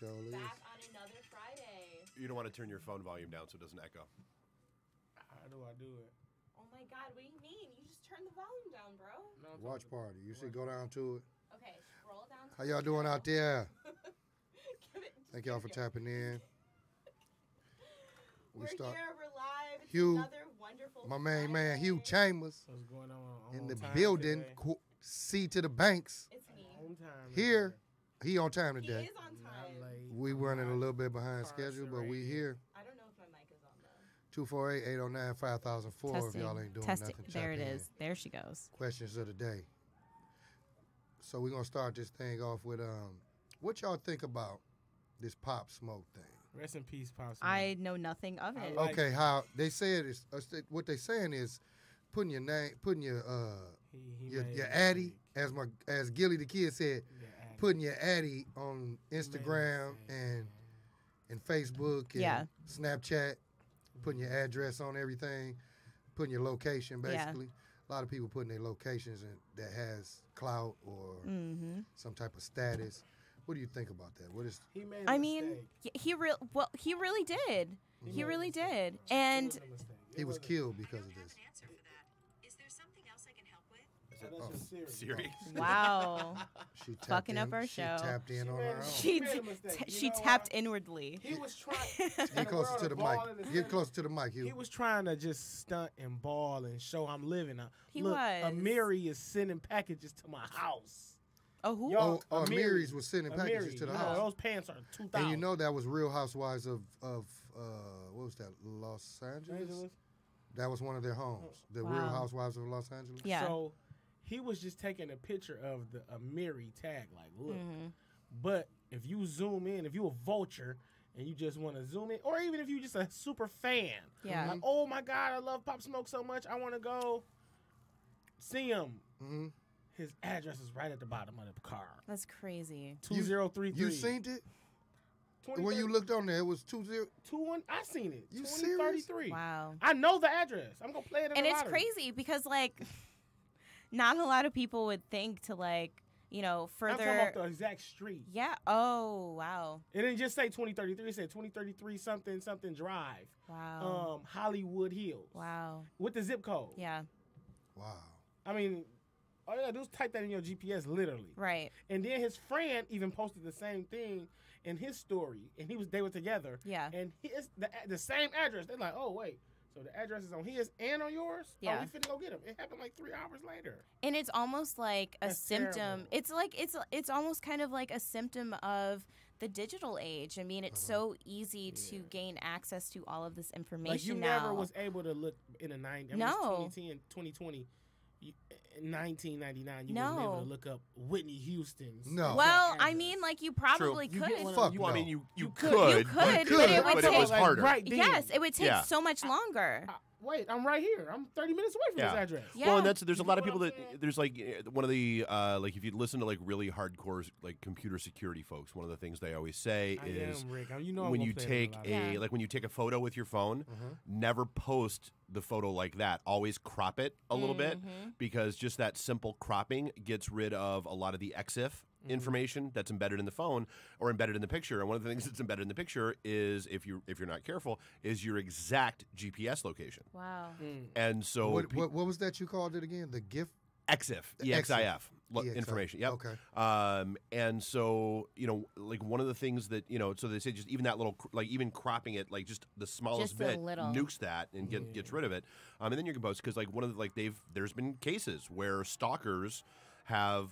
Show is. Back on another Friday. You don't want to turn your phone volume down so it doesn't echo. How do I do it? Oh my God, what do you mean? You just turn the volume down, bro. No, Watch party. You should go down to it. Okay, scroll down. To How y'all doing out there? It- Thank y'all for give tapping in. We We're start. here. We're live. It's Hugh, another wonderful. My main man, Hugh Chambers, What's going on? In the building. today. Qu- C to the banks. It's me. Home time. Here, he on time He today. is on time. We running a little bit behind schedule, but we here. I don't know if my mic is on though. 248 809 5004 if y'all ain't doing Testing. nothing. There chime it in. is. There she goes. Questions of the day. So we're gonna start this thing off with um what y'all think about this pop smoke thing? Rest in peace, Pops. I know nothing of it. like- Okay, how they said is uh, what they saying is putting your name, putting your uh He, he your, made your addy, as my as Gillie Da Kid said, Yeah, addy. Putting your addy on Instagram and and Facebook and Yeah. Snapchat, putting your address on everything, putting your location Yeah. basically. A lot of people putting their locations in, that has clout or Mm-hmm. some type of status. What do you think about that? What is He made a I mean, mistake. y- he real well. He really did. He made a really did. And wasn't a mistake. It he was killed because of this? an answer for that. Is there something else I can help with? Is Oh, it that's Oh, just serious. Siri? wow, She Fucking in, up our she show. tapped in She on her own. mistake. she made a d- mistake. t- You she tapped why? inwardly. He was trying. Get closer to the mic. Get closer to the mic, He Hugh. was trying to just stunt and ball and show I'm living. Uh, He Look, was. Amiri is sending packages to my house. Oh, who? Y'all- Oh, oh, Amiri. Amiri's was sending packages Amiri, to the you know, house. Those pants are two thousand. And you know that was Real Housewives of of uh, what was that? Los Angeles. Angeles. That was one of their homes. The Real Housewives of Los Angeles. Yeah. So he was just taking a picture of the Amiri tag, like, look. Mm-hmm. But if you zoom in, if you a vulture and you just want to zoom in, or even if you just a super fan, Yeah. like, oh my god, I love Pop Smoke so much, I want to go see him. hmm His address is right at the bottom of the car. That's crazy. Two zero three three. You seen it when you looked on there? It was two zero. two one. I seen it. You Twenty thirty three. Wow. I know the address. I'm gonna play it. In And the it's lottery. crazy because like, not a lot of people would think to like, you know, further. I'm further. talking about the exact street. yeah. Oh, wow. It didn't just say 2033. It said 2033 something something drive. Wow. Um, Hollywood Hills. wow. With the zip code. Yeah. Wow. I mean, all you gotta do is type that in your GPS, literally. Right. And then his friend even posted the same thing in his story, and he was they were together. Yeah. And his the the same address. They're like, oh wait, so the address is on his and on yours. Oh, yeah. Oh, we finna go get him. It happened like three hours later. and it's almost like a That's symptom terrible. it's like it's it's almost kind of like a symptom of the digital age i mean it's uh-huh. so easy to gain access to all of this information Like you now never was able to look in the 90s. I mean, No. 2010, 2020. You, 1999, you wasn't No. able to look up Whitney Houston's. No. well i mean like you probably You could get one Fuck you- Well, I mean, you, you, You could. could, you could, but, could, but it would but take it was Like, harder. Right then. yes it would take Yeah. so much longer Uh, wait, I'm right here. I'm 30 minutes away from Yeah. this address. Yeah. Well, and that's there's a lot of people what saying? that there's like one of the uh, like if you listen to like really hardcore like computer security folks, one of the things they always say I is am, You know I'm when you take a a Yeah. like when you take a photo with your phone, Uh-huh. never post the photo like that. Always crop it a little bit because just that simple cropping gets rid of a lot of the EXIF Mm-hmm. information that's embedded in the phone or embedded in the picture. And one of the things that's embedded in the picture is if you if you're not careful is your exact GPS location. wow Mm. And so What, pe- what what was that you called it again? The gift. EXIF, The EXIF, EXIF. information. Yep. Okay. Um, and so you know, like one of the things that you know, so they say just even that little, like even cropping it, like just the smallest Just bit, little. nukes that and get, gets rid of it. Um, and then you can post because like one of the like they've there's been cases where stalkers have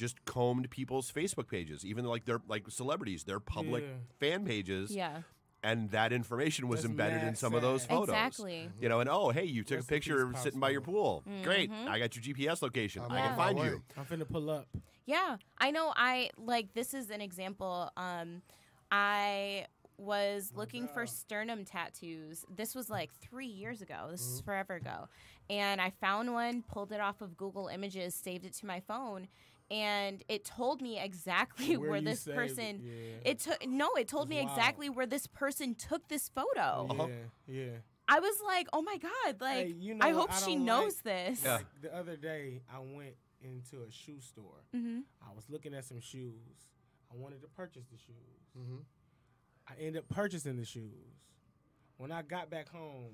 just combed people's Facebook pages, even like they're like celebrities, their public Yeah. fan pages. yeah And that information was That's embedded in mad some of those photos. Exactly. You know, and oh, hey, you took Rest a picture peace, Pop sitting by your pool. Mm-hmm. Great. I got your GPS location. I'm I can find you. I'm finna pull up. Yeah, I know. I like this is an example. Um, I was looking for sternum tattoos. This was like three years ago. This Mm-hmm. is forever ago, and I found one, pulled it off of Google Images, saved it to my phone, and it told me exactly Where where, this person. it, yeah. It took no. It told It's me wild. exactly where this person took this photo. Uh-huh. Yeah, yeah. I was like, oh my god! Like, Hey, you know I hope I she knows like? this. Yeah. Like the other day, I went into a shoe store. Mm-hmm. I was looking at some shoes. I wanted to purchase the shoes. mm-hmm. I ended up purchasing the shoes. When I got back home,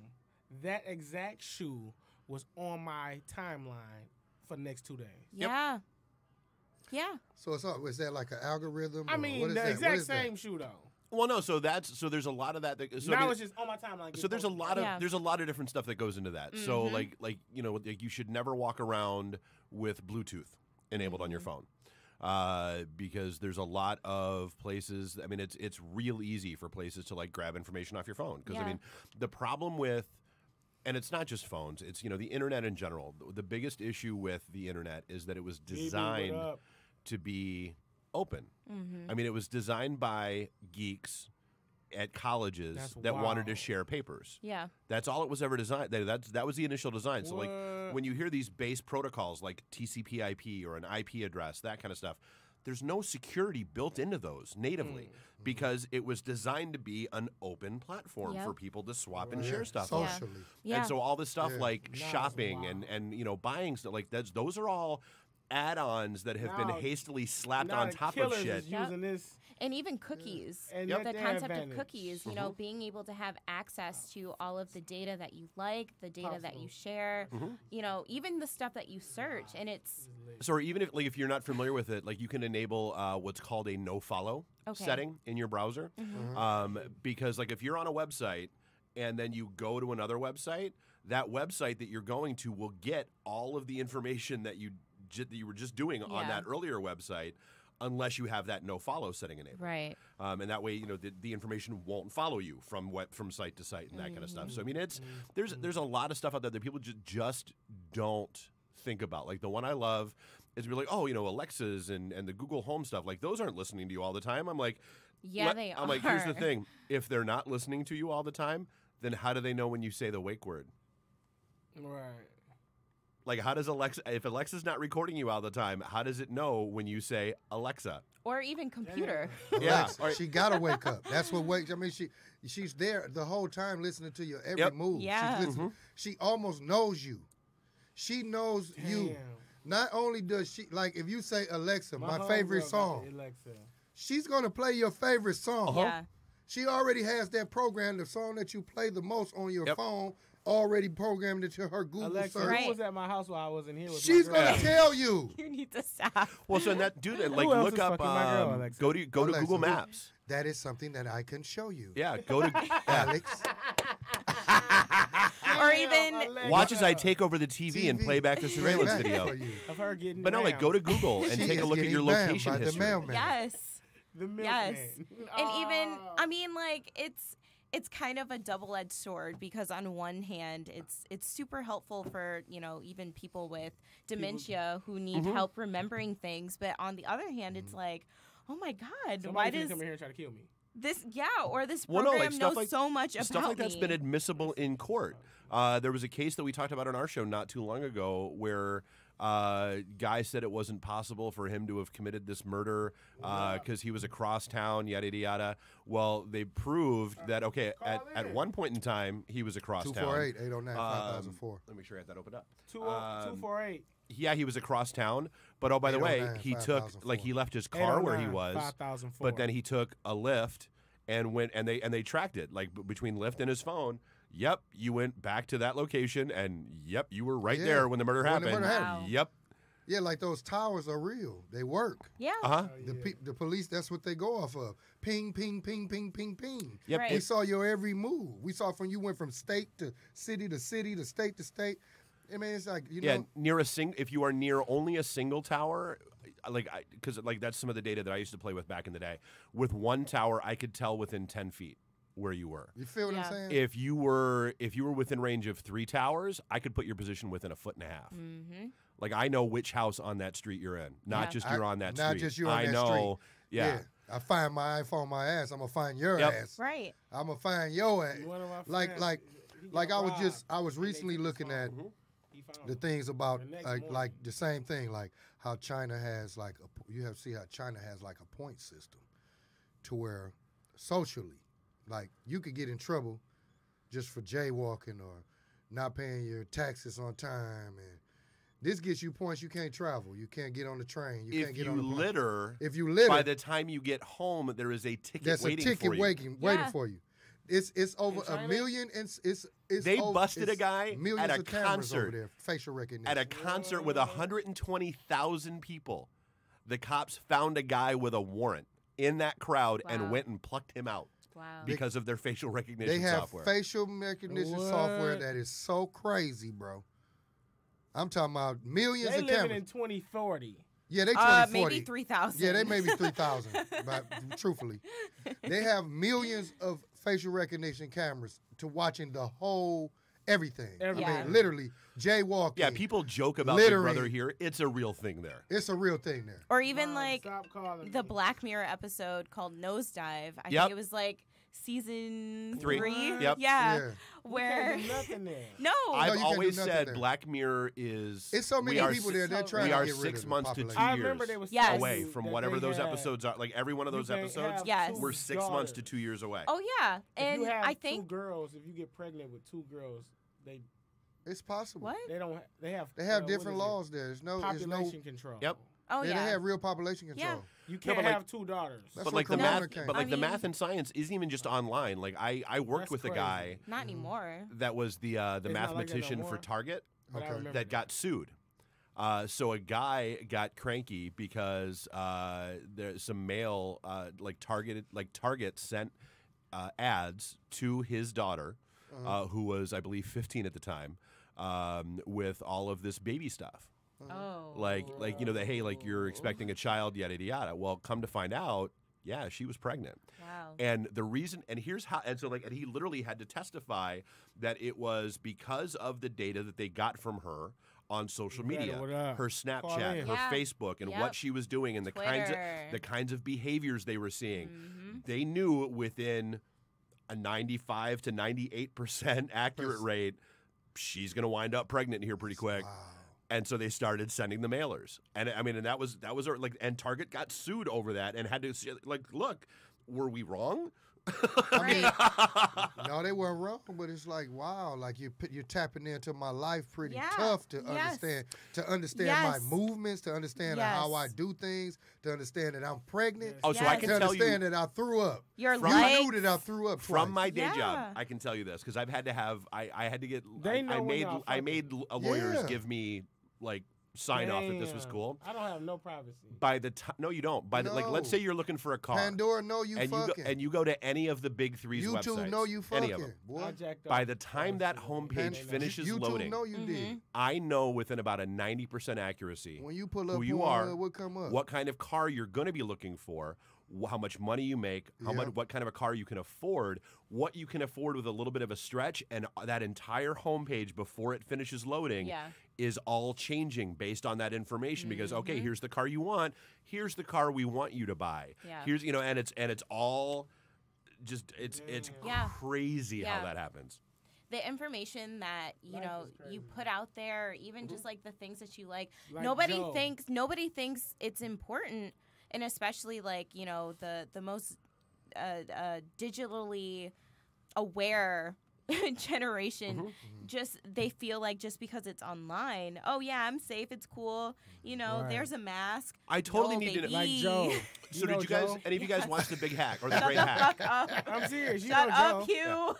that exact shoe was on my timeline for the next two days. Yep. Yeah. Yeah. So it's all, is that like an algorithm? I or mean, what is the that? Exact is that? same shoe though. Well, no. So that's so there's a lot of that. that so I now mean- it's just on my timeline. so there's a lot of Yeah. there's a lot of different stuff that goes into that. So Mhm. like like you know like you should never walk around with Bluetooth enabled on your Mm-hmm. phone. Uh, because there's a lot of places. I mean, it's it's real easy for places to like grab information off your phone. Because I mean, the problem with and it's not just phones. It's you know the internet in general. The- The biggest issue with the internet is that it was designed to be open. Mm-hmm. I mean, it was designed by geeks at colleges That's that wanted to share papers. Yeah. That's all it was ever designed. That, that's that was the initial design. So like when you hear these base protocols like TCP/IP or an IP address, that kind of stuff, there's no security built into those natively Mm. because it was designed to be an open platform Yep. for people to swap and share stuff. Socially. Yeah. And so all this stuff Yeah. like Now it's shopping and and you know buying stuff like that's those are all add-ons that have Now- been hastily slapped on top of shit. Yep. using this. and even cookies. And Yep. that The their concept of advantage. cookies, you know, being able to have access to all of the data that you like, the data that you Possible. share, you know, even the stuff that you search, and it's So even if like if you're not familiar with it, like you can enable uh, what's called a no follow Okay. setting in your browser, um, because like if you're on a website and then you go to another website, that website that you're going to will get all of the information that you ju- that you were just doing on that earlier website. Unless you have that no follow setting enabled, right. um, and that way you know the, the information won't follow you from web, from site to site and that kind of stuff. So I mean, it's there's there's a lot of stuff out there that people just just don't think about. Like the one I love is really like, oh, you know, Alexas and and the Google Home stuff. Like those aren't listening to you all the time. I'm like, Yeah, let- they I'm like, here's the thing: if they're not listening to you all the time, then how do they know when you say the wake word? Right. Like, how does Alexa? If Alexa's not recording you all the time, how does it know when you say Alexa? Or even computer. Yeah, Alexa, or- she gotta wake up. That's what wakes. I mean, she she's there the whole time listening to your every Yep. move. Yeah. She's listening. Mm-hmm. She almost knows you. She knows you. Not only does she like if you say Alexa, my, homegirl favorite song, Alexa. she's gonna play your favorite song. Uh-huh. Yeah. She already has that program, the song that you play the most on your Yep. phone, already programmed into her Google Alexa, search. Right. was at my house while I wasn't here? With She's gonna tell you. You need to stop. Well, so that dude, like, Who else look is up, fucking my girl, um, Alexa? go to go to Alexa, Google who- Maps. That is something that I can show you. Yeah, go to yeah. Alex. Or even Watch as I take over the TV, and TV. play back the surveillance Back video. you. of her getting. But no, like go to Google and She take a look at getting your banned location by the history. mailman. yes. the milkman. Yes. And even. I mean like it's it's kind of a double-edged sword because on one hand it's it's super helpful for, you know, even people with dementia who need Mm-hmm. help remembering things, but on the other hand it's like, "Oh my god, Somebody why finna does come in here and try to kill me. this yeah, or this Well, no, program like, stuff knows like- so much about Stuff like that's me." been admissible in court. Uh, there was a case that we talked about on our show not too long ago where uh, guy said it wasn't possible for him to have committed this murder because he was across town, yada yada yada. Well, they proved that okay, at, at one point in time he was across town. 248 809 Um, 5004. let me make sure I have that opened up. Two two Um, four eight. yeah, he was across town, but oh by the way, he took like he left his car where he was, Five thousand four. but then he took a Lyft and went and they and they tracked it like b- between Lyft and his phone. Yep, you went back to that location, and yep, you were right Yeah, there when the murder when the happened. murder happened. Wow. Yep. Yeah, like those towers are real. They work. Yeah. Uh huh. The pe- the police, that's what they go off of. Ping, ping, ping, ping, ping, ping. Yep. Right. We saw your every move. We saw from you went from state to city to city to state to state. I mean, it's like you yeah, know, near a sing. If you are near only a single tower, uh, like because like that's some of the data that I used to play with back in the day. With one tower, I could tell within ten feet where you were. you feel what Yeah. I'm saying? If you were if you were within range of three towers, I could put your position within a foot and a half. Mm-hmm. Like I know which house on that street you're in, not Yeah. just I- you're on that not street. just you're on I that know. Yeah. I find my iPhone, my ass. I'm gonna find your Yep. ass. Right. I'm gonna find your ass. One of my Like, like, like got I was just, I was recently looking at phone. He found the things about The next like, like the same thing, like how China has like a, p- you have see how China has like a point system, to where socially, like you could get in trouble just for jaywalking or not paying your taxes on time, and This gets you points. You can't travel. You can't get on the train. You if can't get you on the plane. litter, If you litter, by the time you get home, there is a ticket there's a waiting ticket for you. waiting waiting Yeah. for you. It's it's over a million and it's it's They over- busted a it's guy at a of cameras over concert. there, facial recognition. At a concert with 120,000 people, the cops found a guy with a warrant in that crowd Wow. and went and plucked him out Wow. because of their facial recognition they have software. facial recognition software that is so crazy, bro. I'm talking about millions They of living cameras. in 2040. yeah, they 20, Uh, 40. maybe three thousand. Yeah, they may be 3,000, but truthfully. They have millions of facial recognition cameras to watching the whole everything. I Everything. mean, literally, jaywalking. yeah, people joke about Big. Brother here. It's a real thing there. It's a real thing there. Or even Mom, like the me. Black Mirror episode called Nosedive. I Yep. think it was like season Three. three. Yep. Yeah. Yeah. Where nothing there. no. I've you always said there. Black Mirror is. It's so many people si- there. They're trying We to are get rid six of months to two population. I years they was Yes. away from whatever those had- episodes are. Like every one of those episodes, Yes. we're six months to two years away. oh yeah, If and you have I two think girls, if you get pregnant with two girls, they It's possible. what? they don't ha- they have They have uh, different is it? laws there. There's no, there's no. population control. Yep. Oh yeah, yeah. they have real population control. Yeah. You can't but like- have two daughters. That's but where like the math, came but like I the math and science isn't even just online. Like I, I worked That's with a guy Not anymore. that was the uh, the It's not like mathematician for. Target Okay. remember that got sued. Uh, so a guy got cranky because uh, there's some mail uh, like targeted like Target sent uh, ads to his daughter, Uh-huh. uh, who was I believe 15 at the time, um, with all of this baby stuff. Oh. Like like you know that hey like you're expecting a child yada yada yada. Well, come to find out, yeah, she was pregnant. wow. And the reason, and here's how, and so like, and he literally had to testify that it was because of the data that they got from her on social media, what her Snapchat, in. her Yeah. Facebook, and Yep. what she was doing, and the kinds of the kinds of behaviors they were seeing. Mhm. They knew within a 95 to 98 percent accurate rate, she's going to wind up pregnant here pretty quick. Wow. And so they started sending the mailers, and I mean, and that was that was like, and Target got sued over that, and had to like, look, were we wrong? I mean, no, they weren't wrong, but it's like wow, like you you're tapping into my life pretty Yeah. tough to Yes. understand, to understand Yes. my movements, to understand how I do things, to understand that I'm pregnant, Oh, so I can to tell you understand that I threw up. Your From- You life. knew that I threw up from twice. my day Yeah. job. I can tell you this because I've had to have I, I had to get They I, know I made I made l- uh, lawyers Yeah. give me like sign off that this was cool. I don't have no privacy. By the time no, you don't. By the like, let's say you're looking for a car, Pandora, know you and you go, fucking. and you go to any of the big three's YouTube websites, know you any fucking. of them. Boy. Jacked By off the time that homepage They finishes YouTube loading, know you did. I know within about a ninety percent accuracy When you pull up who you Pornhub, are, what come up? what kind of car you're going to be looking for, wh- how much money you make, how Yeah. much, what kind of a car you can afford, what you can afford with a little bit of a stretch, and uh, that entire homepage before it finishes loading Yeah. Is all changing based on that information. Because okay, Mhm. here's the car you want, here's the car we want you to buy. Yeah. Here's you know, and it's and it's all just it's it's Yeah. crazy how that happens. the information that you Life know you put out there, even just like the things that you like, Like nobody Joe. thinks nobody thinks it's important, and especially like you know the the most uh, uh, digitally aware generation. Mm-hmm. Just they feel like just because it's online, oh yeah, I'm safe, it's cool. You know, Right. there's a mask. I totally No, need to. baby. Like Joe. So You know did you guys? Joe? Any of you guys Yes. watch the Big Hack or the Shut Great the Hack? fuck up. I'm serious. You Shut know up, Joe. Q.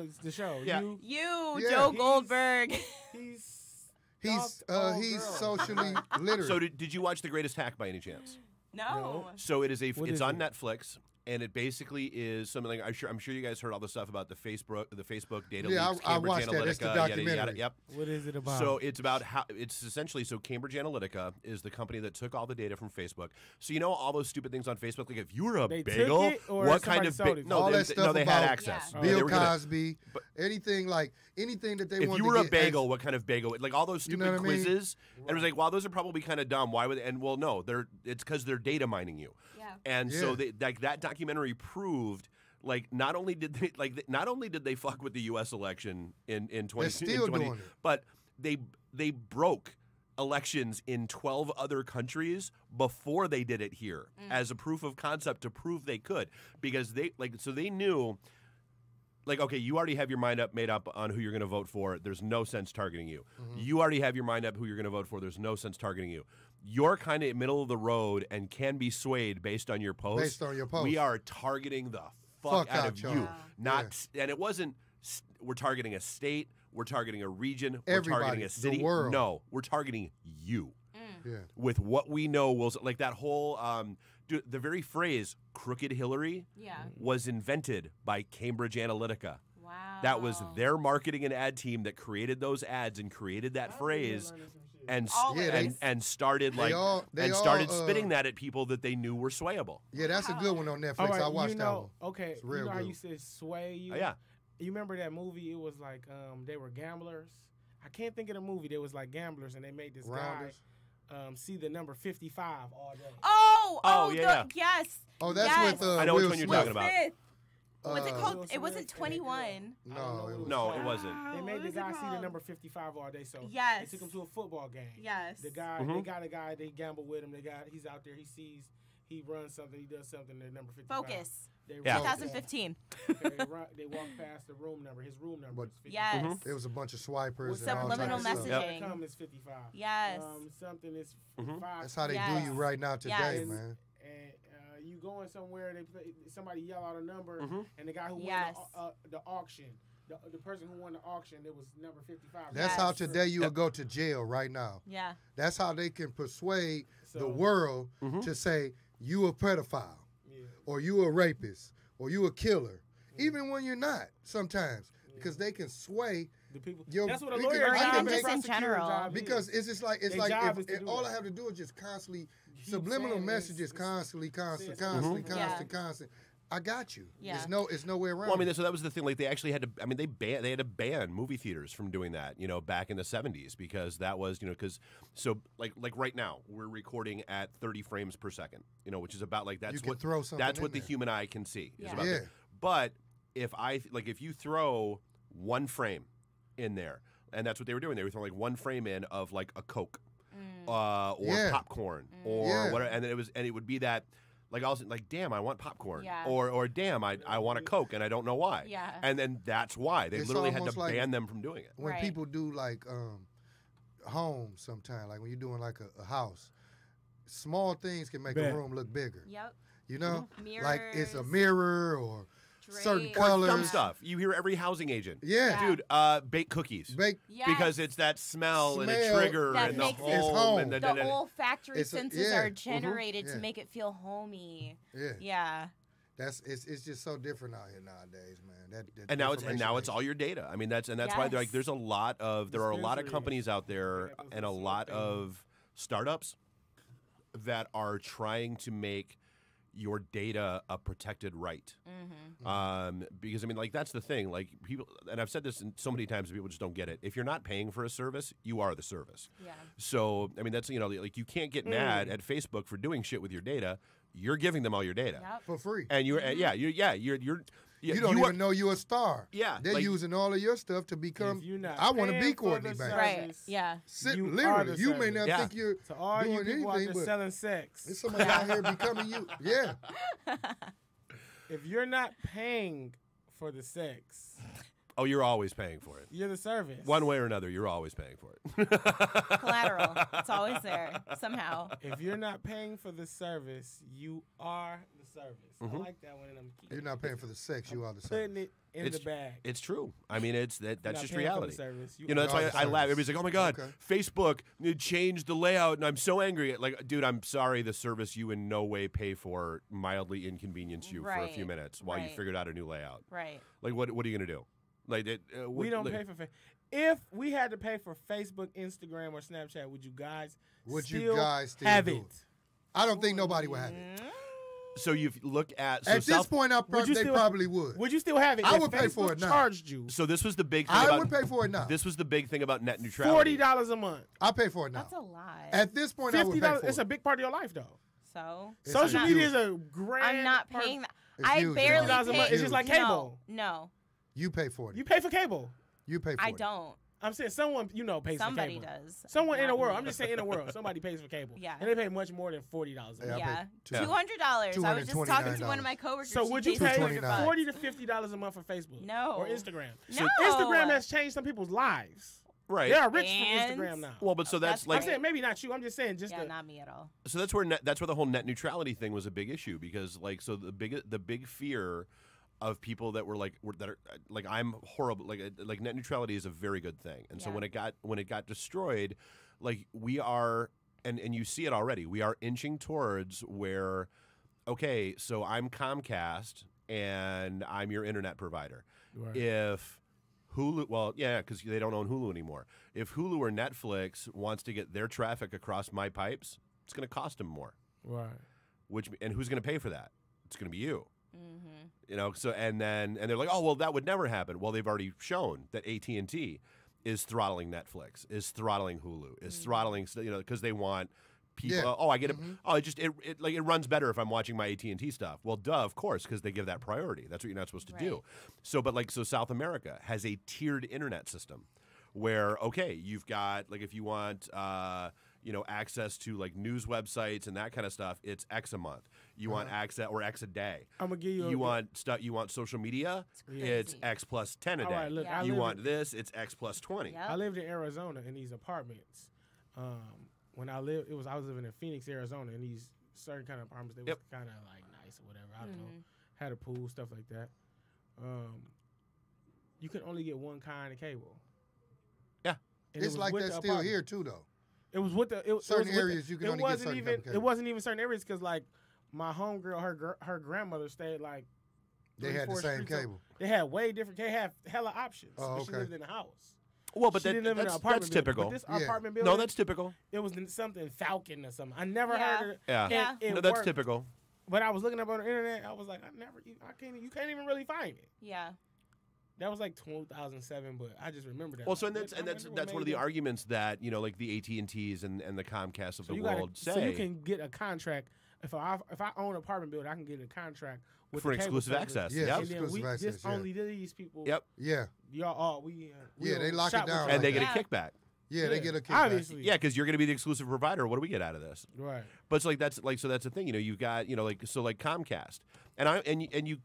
The, the show. Yeah. You, You, Yeah. Joe He's- Goldberg. he's He's uh, he's girls. socially literate. So did, did you watch The Greatest Hack by any chance? No. So it is a What it's is on it? Netflix and it basically is something like I'm sure I'm sure you guys heard all the stuff about the Facebook the Facebook data Yeah, I- leaks, I Cambridge watched that. It's the yada, yada, yada. documentary. Yep. What is it about? So it's about how it's essentially so Cambridge Analytica is the company that took all the data from Facebook. So you know all those stupid things on Facebook, like if you were a They bagel, what kind of sold ba- no. All they, that they- no, stuff they had about access. Yeah. Yeah, they Bill were gonna- Cosby, but- anything like anything that they want to do. if you were a bagel, ex- what kind of bagel? Like all those You stupid know what I mean? quizzes, and it was like, wow, those are probably kind of dumb. Why would? And well, no, they're it's because they're data mining you. Yeah. And so they, like that documentary proved like not only did they like not only did they fuck with the U.S. election in in twenty They're in 20 doing but they they broke elections in 12 other countries before they did it here as a proof of concept to prove they could because they like so they knew like okay, you already have your mind up made up on who you're going to vote for. There's no sense targeting you. Mm-hmm. You already have your mind up who you're going to vote for. There's no sense targeting you. You're kind of middle of the road and can be swayed based on your post. Based on your post. We are targeting the fuck, Fuck out, out of y'all. you. Yeah. Not Yeah. and it wasn't we're targeting a state, we're targeting a region, we're Everybody, targeting the a city. world. No, we're targeting you Yeah. with what we know will like that whole um dude, the very phrase crooked hillary Yeah. was invented by cambridge analytica Wow. that was their marketing and ad team that created those ads and created that phrase and s- Always. and, and started They like all- they and started all, uh, spitting that at people that they knew were swayable Yeah, that's a good one on Netflix. All right, I watched you that one. okay, It's you real know how good. you said sway you? Oh, yeah You remember that movie? It was like um, they were gamblers. I can't think of the movie. They was like gamblers, and they made this Rounders. guy um, see the number fifty-five all day. Oh, Oh, oh, yeah, the- yes. Oh, that's yes. with uh, I know which Will one you're Smith. talking about. Smith. Was it Uh, called? It wasn't and the girl. 21. No, it what no it wasn't They made what the guy see the number fifty-five all day. So Yes. they took him to a football game. Yes. The guy, Mhm. they got a guy. They gamble with him. They got. He's out there. He sees. He runs something. He does something. The number fifty-five. Focus. They Yeah. 2015. Okay, they, run, they walk past the room number. His room number But- is 55. Yes. It was a bunch of swipers What's and all Subliminal types of stuff. messaging. Come is 55. Yes. Um, something is Mhm. five. That's how they do you right now today, Yes. man. And you going somewhere, they play, somebody yell out a number, Mhm. and the guy who Yes. won the, uh, the auction, the, the person who won the auction, it was number 55. That's how today you will go to jail right now. Yeah. That's how they can persuade the So- world Mhm. to say you a pedophile Yeah. or you a rapist or you a killer, even when you're not. Sometimes because they can sway The people. Yo, that's what a lawyer can- I job can and make- a prosecutor in general. job is. because it's just like it's Their like if, if all that. I have to do is just constantly Keep subliminal messages, this- constantly, constantly, saying constantly, something. constantly, Yeah. constantly. I got you. Yeah. There's no, it's no way around. Well, I mean, so that was the thing. Like, they actually had to. I mean, they ban. They had to ban movie theaters from doing that. You know, back in the '70s, because that was, you know, because so like like right now we're recording at 30 frames per second. You know, which is about like that's can what throw something that's in what the human eye can see. Is Yeah. about Yeah. that. But if I like, if you throw one frame in there, and that's what they were doing. They were throwing like one frame in of like a Coke, uh, or Yeah. popcorn, or Yeah. whatever, and then it was, and it would be that. Like I was like, damn, I want popcorn, Yeah. or or damn, I, I want a Coke, and I don't know why. Yeah. And then that's why they It's literally had to like- ban them from doing it. when Right. people do like um homes sometimes like when you're doing like a, a house small things can make Bet. a room look bigger Yep. you know Mhm. like it's a mirror or certain drapes. Or colors dumb stuff. You hear every housing agent. yeah, Yeah. Dude, uh, bake cookies. bake Yes. Because it's that smell, and a Smell trigger That and the makes it- home, It's home. and the then- then- olfactory It's a- senses yeah. are Mhm. generated Yeah. to make it feel homey. yeah Yeah. that's it's, it's just so different out here nowadays man that, that and now it's and information now it's all your data. I mean that's and that's why they're like Yes. there's a lot of there are a lot of companies out there and a lot of startups that are trying to make your data a protected right. Mm-hmm. Um, because I mean, like that's the thing. Like people, and I've said this in so many times, people just don't get it. If you're not paying for a service, you are the service. Yeah. So I mean, that's you know, like you can't get mad at Facebook for doing shit with your data. You're giving them all your data, Yep. for free and you're and yeah, you yeah, you're you're you don't are- even know you're a star Yeah, they're like- using all of your stuff to become If you're not I want to be Courtney the Banks Right. Yeah. Sit, You literally the you may not Yeah. think you're To all you doing people out anything there but selling sex, there's somebody out here becoming you yeah if you're not paying for the sex, oh, you're always paying for it. you're the service. One way or another, you're always paying for it. Collateral. it's always there somehow. If you're not paying for the service, you are the service. Mm-hmm. I like that one, and I'm keep you're not paying for the sex you are the same putting it in It's- the bag. it's true. I mean, it's that You're that's just paying for the reality. service. You know, that's why the I laugh. Everybody's like, "Oh my god, Okay. Facebook changed the layout," and I'm so angry. Like, dude, I'm sorry. The service you in no way pay for mildly inconvenienced you for a few minutes while you figured out a new layout. Right. Like, what what are you gonna do? Like, it, uh, we don't like- pay for. Fa- if we had to pay for Facebook, Instagram, or Snapchat, would you guys? Would you guys still have do it? it? I don't think nobody would have it. So you look at so At this point, I prob- you they still- probably would. Would you still have it? I if would pay Facebook for it now. Charged you so this was the big thing I about would pay for it now. this was the big thing about net neutrality. forty dollars a month. I pay for it now. That's a lot. At this point, I would Fifty pay dollars. for It's it. a big part of your life, though. so It's Social a media is a grand. I'm not part- paying that. I huge, barely It's pay. huge. It's just like cable. No, You pay for it. You pay for cable. You pay for I it. don't. I'm saying someone you know pays Somebody for cable. Somebody does. Someone in the world. me. I'm just saying in the world. Somebody pays for cable. Yeah. And they pay much more than forty dollars a Yeah, month. Yeah, two- two hundred dollars. I was just talking to one $229. of my coworkers. So would you pay $200 forty to fifty dollars a month for Facebook? No. Or Instagram? No. Instagram has changed some people's lives. Right. They are rich And- from Instagram now. Well, but so that's, That's like I'm saying maybe not you. I'm just saying just Yeah, the, not me at all. so that's where net, that's where the whole net neutrality thing was a big issue because like so the big the big fear of people that were like were, that are like I'm horrible like uh, like net neutrality is a very good thing and so when it got when it got destroyed like we are and and you see it already we are inching towards where okay so I'm Comcast and I'm your internet provider Right. if Hulu, well, yeah, because they don't own Hulu anymore. If Hulu or Netflix wants to get their traffic across my pipes, it's going to cost them more. right. Which and who's going to pay for that? It's going to be you. Mm-hmm. You know. So and then and they're like, oh well, that would never happen. Well, they've already shown that AT and T is throttling Netflix, is throttling Hulu, is throttling you know because they want people. Yeah. Oh, I get it. Oh, it just it, it like it runs better if I'm watching my AT and T stuff. Well, duh, of course, because they give that priority. That's what you're not supposed to do. So, but like, so South America has a tiered internet system where, okay, you've got like if you want, uh, you know, access to like news websites and that kind of stuff, it's X a month. You want access or X a day. I'm gonna give you. a- You want stuff. You want social media. It's crazy. X plus ten a day. right, look, Yeah. You want in- this? It's X plus twenty. Yep. I lived in Arizona in these apartments. Um, when I lived, it was I was living in Phoenix, Arizona, in these certain kind of apartments. They Yep. was kind of like nice or whatever. I don't know. Mhm. Had a pool, stuff like that. Um, you could only get one kind of cable. Yeah. And it It's was like with that still apartment. here too, though. It was with the it, it Certain was with the- areas you can it only get wasn't certain even type of it wasn't even certain areas because like my homegirl, her her grandmother stayed like They had the same streets up- cable. They had way different. They had hella options. Oh, but She lived in a house. Well, but she that, didn't live in an that's, apartment that's typical. But this Yeah. apartment building, No, that's typical. it was something Falcon or something. I never Yeah. heard of it. Yeah. Yeah. and it no, that's worked. typical. But I was looking up on the internet. I was like, I never, you- I can't, you can't even really find it. Yeah. That was like 2007, but I just remember that. Well, so and that's and that's that's one of the it. arguments that you know, like the AT and T's and and the Comcast of So the you world gotta, say so you can get a contract. If I if I own an apartment building, I can get a contract with for the exclusive service. access. Yeah, Yep. And then we Exclusive access, just yeah. only these people. Yep. Yeah, Y'all all we. Uh, we Yeah, they lock it down y'all. and they like get a kickback. yeah, they get a kickback. Obviously. Yeah, because you're going to be the exclusive provider. What do we get out of this? Right. But it's like that's like so that's the thing. You know, you've got you know like so like Comcast, and I and and you,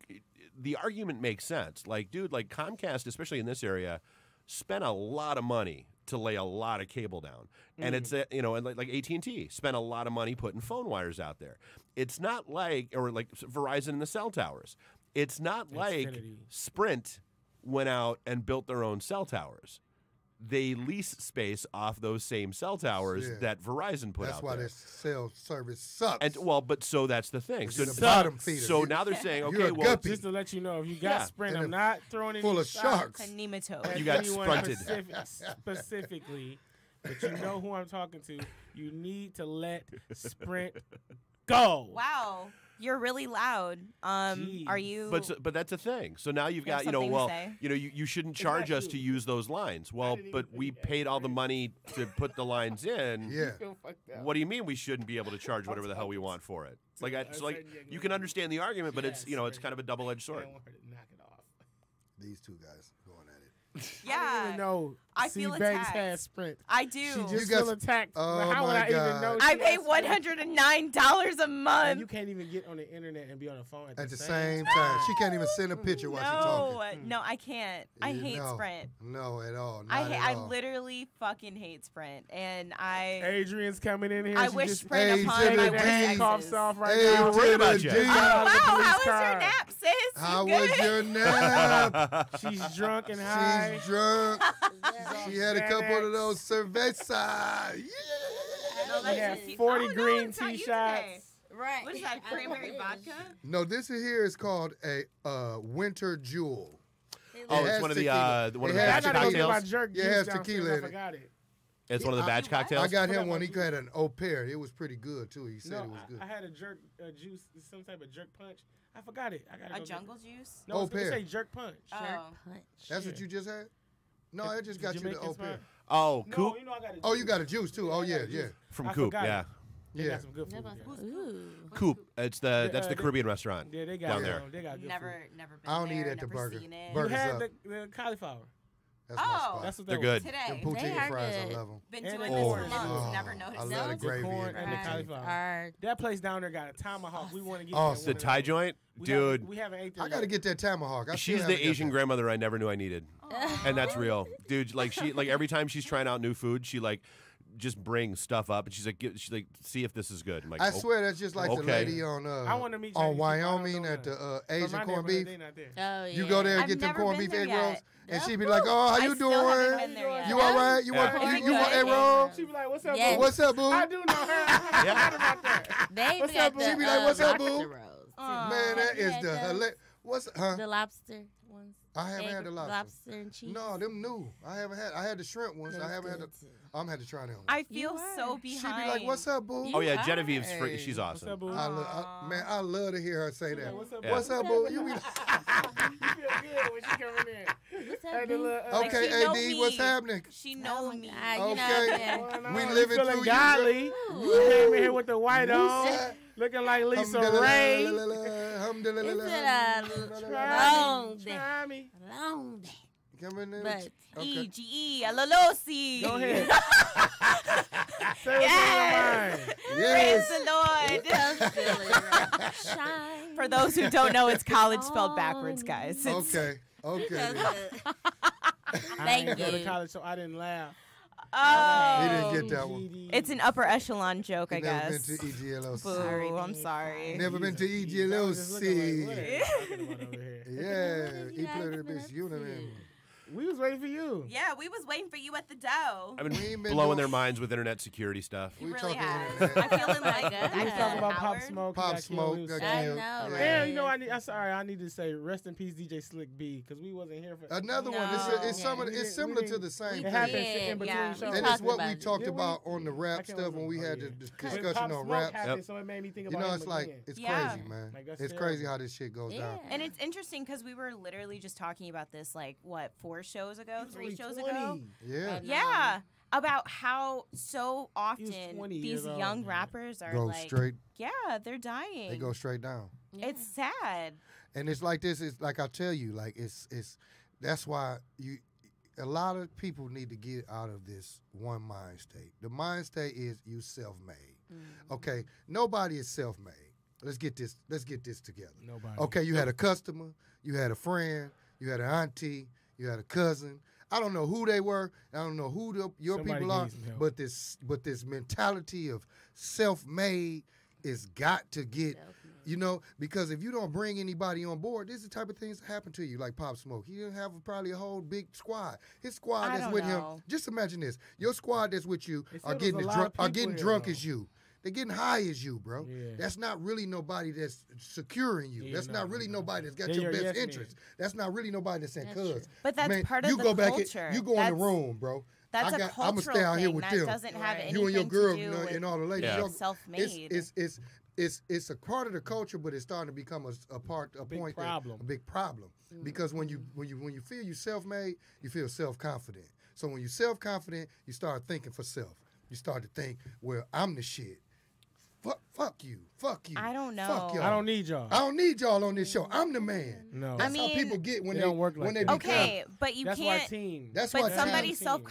the argument makes sense. Like, dude, like Comcast, especially in this area, spent a lot of money to lay a lot of cable down, and it's a, you know, and like, like AT and T spent a lot of money putting phone wires out there. It's not like or like Verizon and the cell towers. It's not like. Sprint went out and built their own cell towers. They lease space off those same cell towers Yeah. that Verizon put That's out That's why there. this cell service sucks. And well, but so that's the thing. So, the bottom feeder. so now they're saying, okay, well, guppy. Just to let you know, if you got Yeah. Sprint, And I'm not throwing any full of sharks. A nematode. You got anyone sprunted. specific- specifically, but you know who I'm talking to. You need to let Sprint go. Wow. You're really loud. Um, are you? but so- but that's a thing. So now you've You got you know well you know you, you shouldn't charge us to use those lines. Well, but we paid all the money to put the lines in. yeah, Feel fucked up. What do you mean we shouldn't be able to charge whatever the hell we want for it? Like I, I so like you're can understand the argument, but it's you know it's kind of a double edged sword. don't want her to knock it off. these two guys going at it. I didn't yeah, even know I C. feel Banks attacked. had Sprint. I do. She just You feel got- attacked. Oh how would my I even God. know? I pay had one Sprint? hundred and nine dollars a And month. you can't even get on the internet and be on the phone at, At the same time, she can't even send a picture while she's talking. Uh, no, I can't. I You hate know. Sprint. No, at all. Not I at ha- I literally fucking hate Sprint, and I Adrian's coming in here. I She wish just Sprint Hey, upon to my the worst D. exes. coughs off right Hey, now. to about you. Oh out of the wow, how was your nap, sis? How was your nap? She's drunk and high. She's drunk. off She had a couple of those cerveza. No, Yeah. that's We had just- 40 oh, green it's not you tea today. shots. Right. What is that? Cranberry vodka? No, this here is called a uh, winter jewel. Oh, It it's one of the uh, one of the batch gotta go get my cocktails. jerk Yeah, it has tequila I in it. forgot it. It's one of the batch I- cocktails. I got him one. He had an au pair. It was pretty good too. He said No, it was good. I, I had a jerk uh, juice, some type of jerk punch. I forgot it. I gotta A go jungle juice? Get, no, Au it's, it pair. say jerk punch. Oh. That's what you just had? No, I just got you the Jamaican au pair. oh, No, Coop you know I got a Oh, you juice. got a juice too. Oh yeah, yeah, from I Coop. Yeah, it. They yeah. got some good food. Ooh. Coop. It's the Yeah, that's uh, the they- Caribbean restaurant. Yeah, they got down um, there. They got good Never, food. never been I don't there, eat at the burger. Seen it. You had up. the, the cauliflower. That's my Oh. spot. That's what They're good. Them Today. poutine They are fries, I good. love them. Been And doing this for months. Oh, never I noticed. love it. the Those gravy corn and and the cauliflower. are That place down there got a tomahawk. We want to get Oh, that so The one Thai those. joint, We dude. haven't- we haven't ate there. I gotta get that tomahawk. I She's the Asian that. grandmother I never knew I needed, and that's real, dude. Like she, like every time she's trying out new food, she like just bring stuff up, and she's like, "Give- she's like, see if this is good. I'm like, I "Oh." swear that's just like the lady on uh I wanna meet on Chinese people, I don't Wyoming at the uh, Asian my corned beef. they not there. Oh yeah. You go there and I've get them never corned beef there egg rolls, and Yeah. she be like, "Oh, how you still doing? been there yet. You all right? You want Yeah. you, you want egg roll? She be like, "What's up, Yes. boo?" What's up, boo? I do know her. I forgot about that. They even up, boo? the She be like, uh, "What's up, boo?" rolls, too. Aw. Man, that Have you is had the What's huh? The lobster ones. I haven't Egg- had the lobster. and cheese. No, them new. I haven't had. I had the shrimp ones. I haven't had the. I'm had to try them. I feel so are. behind. She be like, "What's up, boo?" Oh yeah, Genevieve's are. free. She's What's up, awesome. boo? I lo- I- man, I love to hear her say that. What's up, Yeah. boo? What's up, boo? You be You feel good when she coming in. What's up, Had the boo? little, uh, Like, okay, know AD? What's happening? She know me. God, you know, Okay. yeah. Going on. We You living feeling through you. godly. You came in here with the white on, Who's looking like Lisa Ray. It's long day. long day. Come in But E Okay. G E Alalosi. Go ahead. Yes. Yes. Praise the Lord. Shine. For those who don't know, it's college spelled backwards, guys. It's- Okay. Okay. Uh, I Thank didn't go to college, so I didn't laugh. Oh. He didn't oh. get that one. It's an upper echelon joke, I Never guess. been to EGLOC. Boo, Sorry, I'm sorry. Never been to E Jeez, I was just looking like, EGLOC. they talking about over here? Yeah. What E have played guys a been bitch up union. We was waiting for you. Yeah, we was waiting for you at the dough. I've been We ain't been blowing their minds with internet security stuff. We really talking have. internet. I feel like God. We talking about Pop Smoke. Pop he Smoke killed. He was got I know, Yeah. right? And you know, I need. I'm sorry. I need to say rest in peace, DJ Slick B, because we wasn't here for. Another one. It's, No. it's, some of, it's similar to the same It thing. happened in between yeah. shows. And it's what we talked about on the rap stuff when we had the yeah. dis- When discussion on rap. So it made me think about. You know, it's like it's crazy, man. It's crazy how this shit goes down. And it's interesting because we were literally just talking about this, like, what, four shows ago, He was three only shows 20. ago? Yeah. I know. Yeah. About how so often these years old, young man. rappers are Go like, straight. yeah, they're dying. They go straight down. Yeah. It's sad. And it's like this. It's like I tell you, like it's it's. That's why you. A lot of people need to get out of this one mind state. The mind state is you self-made. Mm-hmm. Okay, nobody is self-made. Let's get this. Let's get this together. Nobody. Okay, you had a customer, you had a friend, you had an auntie, you had a cousin. I don't know who they were. I don't know who the, your Somebody people are. needs some help. But this, but this mentality of self-made is got to get. You know, because if you don't bring anybody on board, this is the type of things that happen to you, like Pop Smoke. He didn't have probably a whole big squad. His squad I that's with know. him. Just imagine this: your squad that's with you They are getting a as lot drunk, are getting drunk though. as you. They're getting high as you, bro. Yeah. That's not really nobody that's securing you. Yeah, that's no, not really no. nobody that's got They're your your best yes men. interest. That's not really nobody that's saying, That's "Cuz." But that's man, part of you the go back culture. In, you go in the room, bro. That's I a got, cultural I'ma stay out thing here with that them. doesn't have Right. anything you and your girl, to you know, with and all the ladies. Yeah. self-made. It's, it's it's it's it's a part of the culture, but it's starting to become a, a part, a, big point, that- problem. a big problem. Mm-hmm. Because when you when you when you feel you self-made, you feel self-confident. So when you self-confident, you start thinking for self. You start to think, well, I'm the shit. Fuck, fuck you, fuck you. I don't Fuck know. y'all. I don't need y'all. I don't need y'all on this show. I'm the man. No. That's I how mean- people get when It they don't work like when they that. become. Okay, but you That's why can't. team. That's But why somebody's self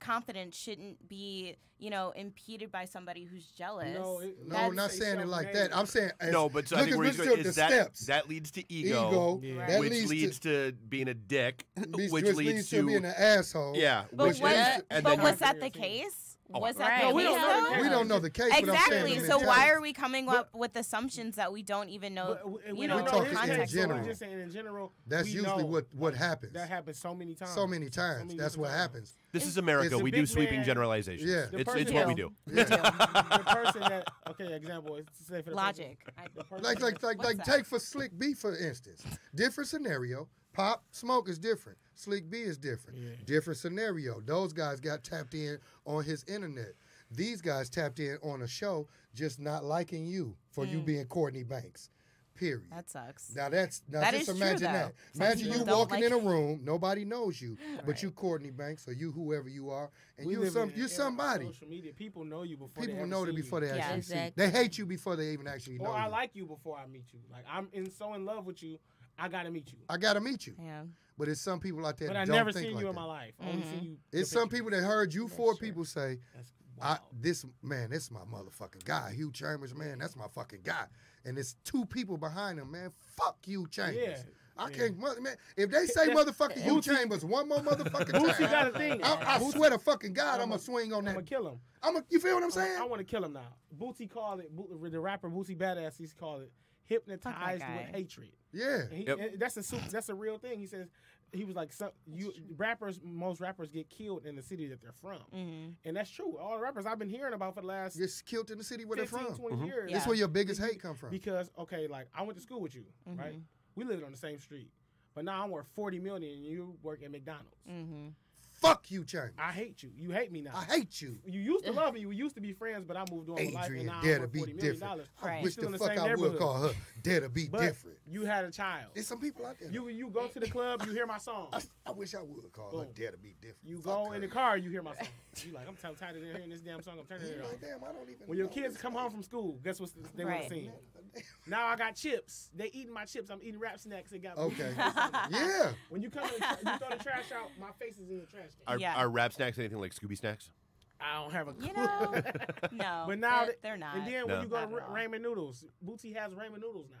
confidence shouldn't be, you know, impeded by somebody who's jealous. No, it- No, That's- not saying it like that. I'm saying as, No, but so I look think at where he's going is the that steps. that leads to ego, ego, Yeah. that which leads, leads to, to, being a dick, leads, which which leads leads to being an asshole. yeah, But which was, leads leads to, and but was that the case? Oh, was right. that No, the we case? don't know the case. we don't know the case. But I'm saying Exactly. So why are we coming up with assumptions that we don't even know? But we, we you don't know, know talking his in case, general. we're just saying in general. That's we usually know what what happens. that happens so many times. So many times. many That's what times. happens. this is America. We do sweeping man- generalizations. Yeah. The it's it's what we do. Yeah. the person that okay, example is to say for the Logic. Person, the person like like like like take for Slick B for instance. Different scenario. Pop Smoke is different. Sleek B is different. Yeah. Different scenario. Those guys got tapped in on his internet. These guys tapped in on a show, just not liking you for you mm. being Courtney Banks. Period. that sucks. Now that's now That just is true, imagine that. Imagine you walking like- in a room, nobody knows you, but Right. you Courtney Banks or you whoever you are, and We you live some in you're an era of somebody. Social media, people know you before People they ever know it see before you. they Yeah. actually see. They hate you before they even actually know Or I you. like you before I meet you. Like I'm in so in love with you. I gotta meet you. I gotta meet you. Yeah. But it's some people out there But that I don't never think seen like you in that. my life. I only mm-hmm. seen you. It's the some pictures. people that heard you That's four true. people say, That's I this man, this is my motherfucking guy. Hugh Chambers, man, that's my fucking guy. And it's two people behind him, man. Fuck you, Chambers. Yeah, I yeah. can't, mother- man. If they say motherfucking Hugh Chambers one more motherfucking Bootsy time, got a thing. I, I swear to fucking God, I'm I'ma- gonna swing on that. I'm that. gonna kill him. I'm a, you feel what I'm saying? I, want to kill him now. Bootsy called it. Bo- the rapper Bootsy Badass. He's called it hypnotized with hatred. yeah. He, Yep. that's a su- that's a real thing. He says he was like some you rappers. Most rappers get killed in the city that they're from, Mm-hmm. and that's true. All the rappers I've been hearing about for the last Gets killed in the city where 15, they're from. 20 Mhm. years. Yeah. That's where your biggest hate come from. Because okay, like I went to school with you, right? Mhm. We lived on the same street, but now I'm worth forty million, and you work at McDonald's. Fuck you, Chambers. I hate you. You hate me now. I hate you. you used to love me. We used to be friends, but I moved on with life, and Adrian, now dare I'm to be forty million different. dollars. I Right. wish Still in the the fuck same I would neighborhood. call her dare to be But different. you had a child. There's some people out there. You you go to the club, you hear my song. I, I wish I would call her Boom. dare to be different. You Fuck go her. in the car, you hear my song. You like, I'm tired of hearing this damn song. I'm turning You it like, off. damn, I don't even When your know kids this come lady. home from school, guess what they want Right. to sing? Now I got chips. They eating my chips. I'm eating rap snacks. They got Okay. yeah. yeah. When you come, in, the- you throw the trash out. My face is in the trash can. Are, Yeah. are rap snacks anything like Scooby snacks? I don't have a clue. You know, no. But now they're, they're not. and then No. when you go to Not at Ra- ramen noodles, Bootsy has ramen noodles now.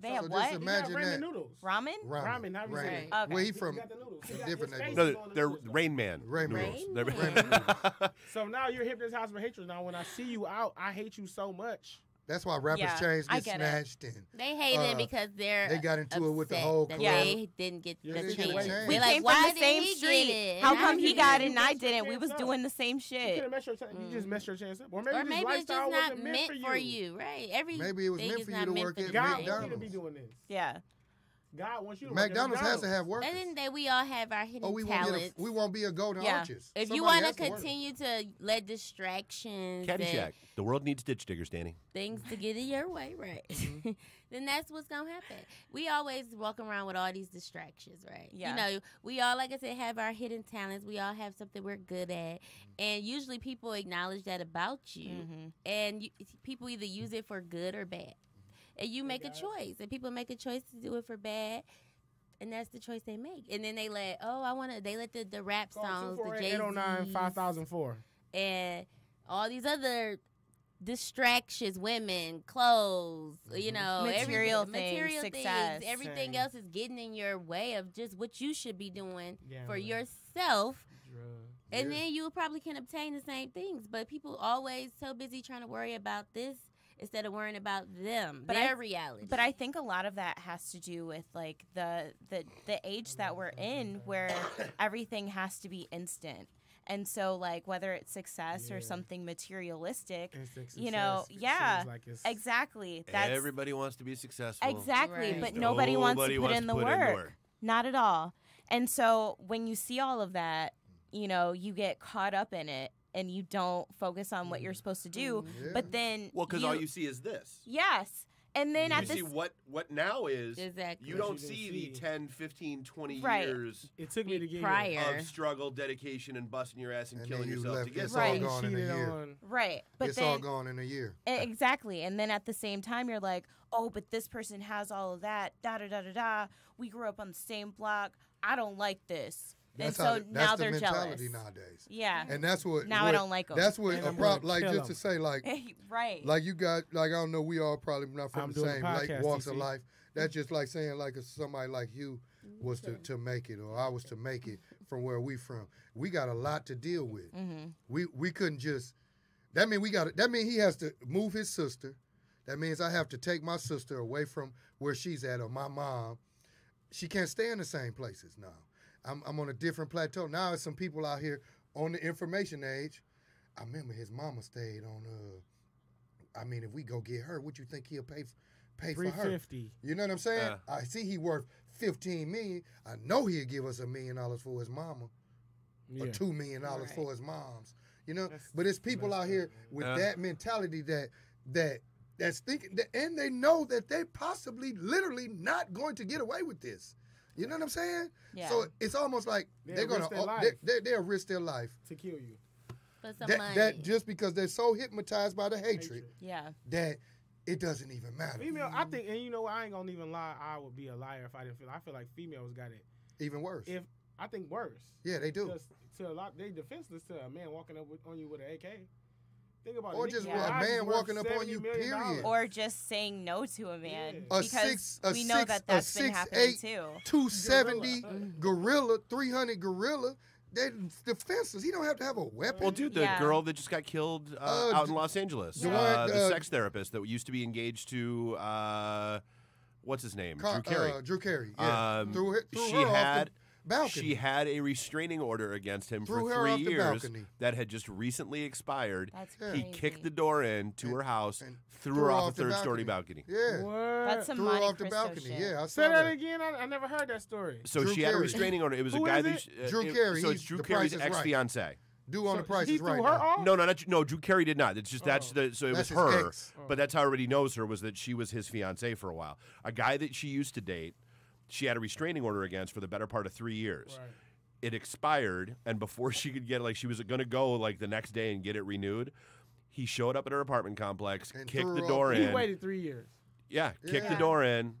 they So have just what? ima- He got Imagine ramen that. noodles. Ramen? Ramen, how you say Ramen. Okay. Where he He from? got the noodles. He got- different his No, they're, on the they're noodles. Rain Man. Rain noodles. Man. They're- Rain So now you're hypnotized with hatred. Now when I see you out, I hate you so much. That's why rappers Yeah, changed, I get get it. snatched in. They hate Uh, it because they're they got into it with the whole that club. they didn't get Yeah, the they chance. get away. They're We like, came why from the same street. How And come he got it and I didn't? We was chance doing the same shit. have messed your ch- you just messed your chance up, or maybe, Or this maybe it's just not meant meant for you, right? Every Maybe it was thing meant is for you not to meant work for at the God same. to McDonald's. be doing this. Yeah. God wants you to work at McDonald's has to have workers. At the end of the day, we all have our hidden Oh, we won't, get talents. a, we won't be a golden Yeah. arches. if you want to continue to let distractions Caddyshack. and The world needs ditch diggers, Danny. things to get in your way, right? Mm-hmm. then that's what's gonna happen. We always walk around with all these distractions, right? Yeah. You know, we all, like I said, have our hidden talents. We all have something we're good at, and usually people acknowledge that about you, Mm-hmm. and you, people either use it for good or bad, and you oh, make a choice. And people make a choice to do it for bad. And that's the choice they make. And then they let, oh, I want to, they let the, the rap songs, the Jay 809 5004. and all these other distractions, women, clothes, you mm-hmm. know, every- Material things, material success. things. Everything Same. else is getting in your way of just what you should be doing for Gambling, yourself. drugs. And Yeah. then you probably can obtain the same things. But people always so busy trying to worry about this instead of worrying about them, But their I- reality. But I think a lot of that has to do with like the the the age that we're in where everything has to be instant. And so like whether it's success Yeah. or something materialistic, Instant you know, yeah, like exactly. That's Everybody wants to be successful. exactly, Right. but nobody, wants to put wants in the put work. Not at all. And so when you see all of that, you know, you get caught up in it and you don't focus on what you're mm-hmm. supposed to do. Mm-hmm. Yeah. But then Well, because all you see is this. Yes. And then you at see this what what now is. Exactly. You don't you see, see. the 10, 15, 20 Right. years It took me to get prior. of struggle, dedication, and busting your ass and, And killing you yourself to get this there. Right. all gone in a year. on. right. But it's then all gone in a year. Exactly. And then at the same time, you're like, oh, but this person has all of that. Da da da da da. We grew up on the same block. I don't like this. That's and how so the- now that's the they're mentality jealous. nowadays. Yeah. And that's what Now I don't like 'em. That's what And a I'm prop like just just 'em. to say like right. like you got like I don't know we all probably not from I'm the doing a same like walks of life. That's just like saying like if somebody like you was to, to make it or I was to make it from where we from. We got a lot to deal with. mm-hmm. We we couldn't just that mean we got that mean he has to move his sister. That means I have to take my sister away from where she's at or my mom. She can't stay in the same places now. I'm I'm on a different plateau. Now there's some people out here on the information age. I remember his mama stayed on uh I mean if we go get her, what you think he'll pay f- pay for her? 350. You know what I'm saying? Yeah. I see he worth 15 million. I know he'll give us a million dollars for his mama or two million dollars Right. for his moms. You know, That's but it's people out here with Yeah. that mentality that that that's thinking that, and they know that they possibly literally not going to get away with this. You know what I'm saying? Yeah. So it's almost like They'll they're gonna risk their life. they, they, they'll risk their life. to kill you. for some That, money. that just because they're so hypnotized by the hatred Hatred. yeah. that it doesn't even matter. Female, I think, and you know, I ain't gonna even lie. I would be a liar if I didn't feel. I feel like females got it. Even worse. If I think worse. yeah, they do. Just to a lot, they defenseless to a man walking up with, on you with an AK. Think about Or it. just Niggas' a man walking up on you, period. Or just saying no to a man Yeah. A because six- a we know six- that a that's been six, happening eight, too. 270 Gorilla. gorilla, 300 gorilla. they're defenseless. He don't have to have a weapon. Well, dude, the Yeah. girl that just got killed uh, Uh, out in Los Angeles, the uh, the uh, sex therapist that used to be engaged to uh, what's his name, Car- Drew Carey. Uh, Drew Carey. Yeah. Um, threw, it- threw she her had off the balcony. she had a restraining order against him Threw for her three the years balcony. that had just recently expired. That's Yeah. He crazy. kicked the door in to And- her house, and threw her off, the a third story balcony. Yeah. What? That's some threw her Monte off the Cristo balcony. shit. Yeah, I saw Say that that. again. I, I never heard that story. So Drew she had a Carey. restraining order. It was Who a guy is that it? she- uh, Drew it- Carey, So it's he's Drew The Carey's is Right. ex fiance. Do on So the price he is threw right. her now. off? No, no, not no. Drew Carey did not. It's just that's Oh. the so it That's was his her. ex. But that's how everybody knows her was that she was his fiance for a while. A guy that she used to date, she had a restraining order against for the better part of three years. Right. It expired, and before she could get like she was going to go like the next day and get it renewed, he showed up at her apartment complex, And kicked the door off. He waited three years. Yeah, kicked the door in,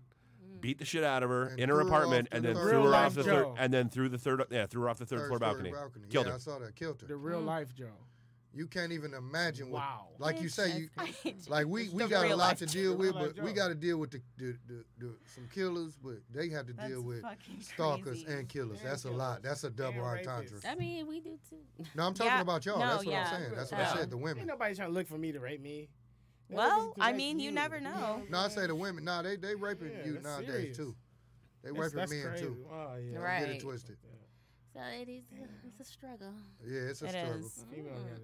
beat the shit out of her And in her apartment, and the then third threw her off the third, and then threw the third, yeah, threw her off the third, floor story balcony, killed yeah, her. I saw that. Killed her. The real life Joe. You can't even imagine what. Wow. Like you say, you It's- like we, It's we got a lot to deal with, Real life but we got to deal with the, the, the, the some killers, but they have to That's deal with stalkers crazy. and killers. And That's a killers. lot. That's a double entendre. I mean, we do too. No, I'm talking Yeah. about y'all. No, That's what yeah. I'm saying. That's what Yeah. I said. The Ain't women. nobody trying to look for me to rape me. They Well, I mean, you never know. No, I say the women. No, they they raping Yeah, you nowadays serious. too. They That's- raping that's men crazy. too. Oh yeah. Right. get it twisted. So it is. It's a struggle. Yeah, it's a It struggle. is. Female Mm. got.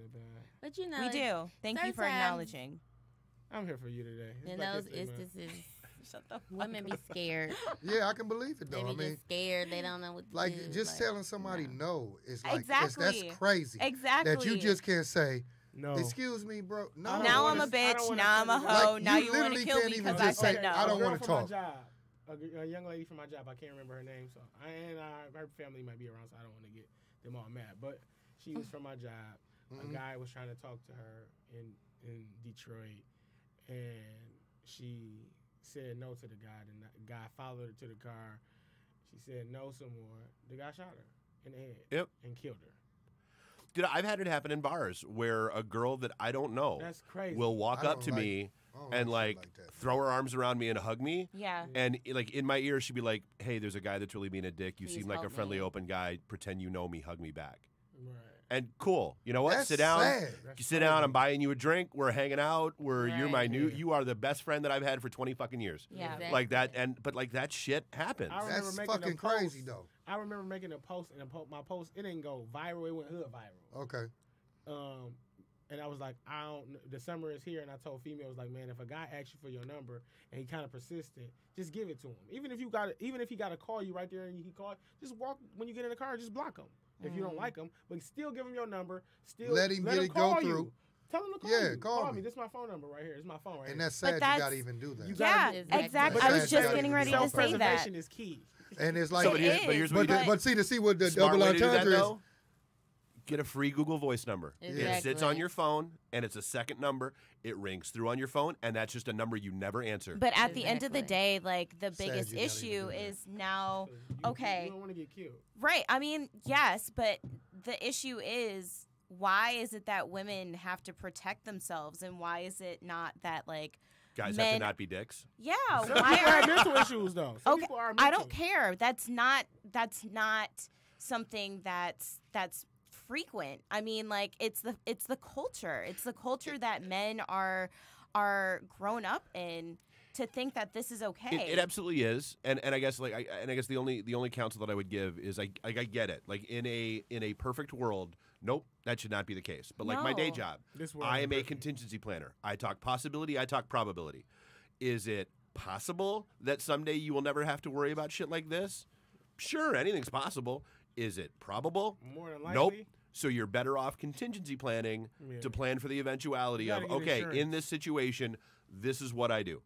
But you know, We do. Thank you for acknowledging. I'm here for you today. It's You Black know, History it's Month. this is Shut the women be scared. Yeah, I can believe it they though. be I mean, scared. They don't know what to like do. just like, telling somebody no. no is like it's, Exactly. that's crazy. Exactly. That you just can't say, No. "Excuse me, bro." No. Now I'm wanna- a I don't bitch. Now I'm a tell hoe. Like, now you you want to literally kill can't me even because I just say, said no. I don't wanna from talk. A, a young lady from my job. I can't remember her name, so I, and uh, her family might be around, so I don't want to get them all mad. But she was from my job. Mhm. A guy was trying to talk to her in in Detroit, and she said no to the guy. The guy followed her to the car. She said no some more. The guy shot her in the head. Yep. And killed her. Dude, I've had it happen in bars where a girl that I don't know That's crazy. will walk I up don't to like- me I don't and shit like, that. throw her arms around me and hug me. Yeah. Mm. And like in my ear, she'd be like, "Hey, there's a guy that's really being a dick. You Please seem like a help friendly, me." open guy. Pretend you know me. Hug me back." Right. And cool. You know what? That's sit down. sad. You sit down. I'm buying you a drink. We're hanging out. We're you're my Right. new. Yeah. You are the best friend that I've had for 20 fucking years. Yeah. Like that. And but like that shit happens. I remember That's making a fucking crazy though. I remember making a post, and a po- my post it didn't go viral. It went hood viral. Okay. Um, and I was like, I don't. The summer is here, and I told females like, man, if a guy asks you for your number and he kind of persistent, just give it to him. Even if you got, to even if he got to call you right there and he called, just walk when you get in the car, just block him if you don't Mm. like him. But still give him your number. Still Let him get it go through. You. Tell him to call Yeah, you. call me. me. This is my phone number right here. It's my phone right And here. And that's sad you that's- gotta even do that. You Yeah, gotta- Exactly. exactly. I was just getting ready to say that. Self-preservation is key. And it's like, So, but It here's, but here's what but, the, but see to see what the Smart double way to do that, entendre is. though, Get a free Google Voice number. It sits on your phone, and it's a second number. It rings through on your phone, and that's just a number you never answer. But at the end of the day, like the biggest you issue is now You- Okay. You don't want to get killed. right. I mean, yes, but the issue is why is it that women have to protect themselves, and why is it not that like Guys have men- to not be dicks. yeah? Some Why have are mental issues though. Some Okay, people are I don't care. That's not that's not something that's that's frequent. I mean, like it's the it's the culture. It's the culture that men are are grown up in to think that this is okay. It, it absolutely is, and and I guess like I and I guess the only the only counsel that I would give is I I, I get it. Like in a in a perfect world, nope, that should not be the case. But like my day job, This world I am a contingency planner. I talk possibility. I talk probability. Is it possible that someday you will never have to worry about shit like this? Sure, anything's possible. Is it probable? More than likely. Nope. So you're better off contingency planning Yeah. to plan for the eventuality of gotta get okay, in this situation, this is what I do.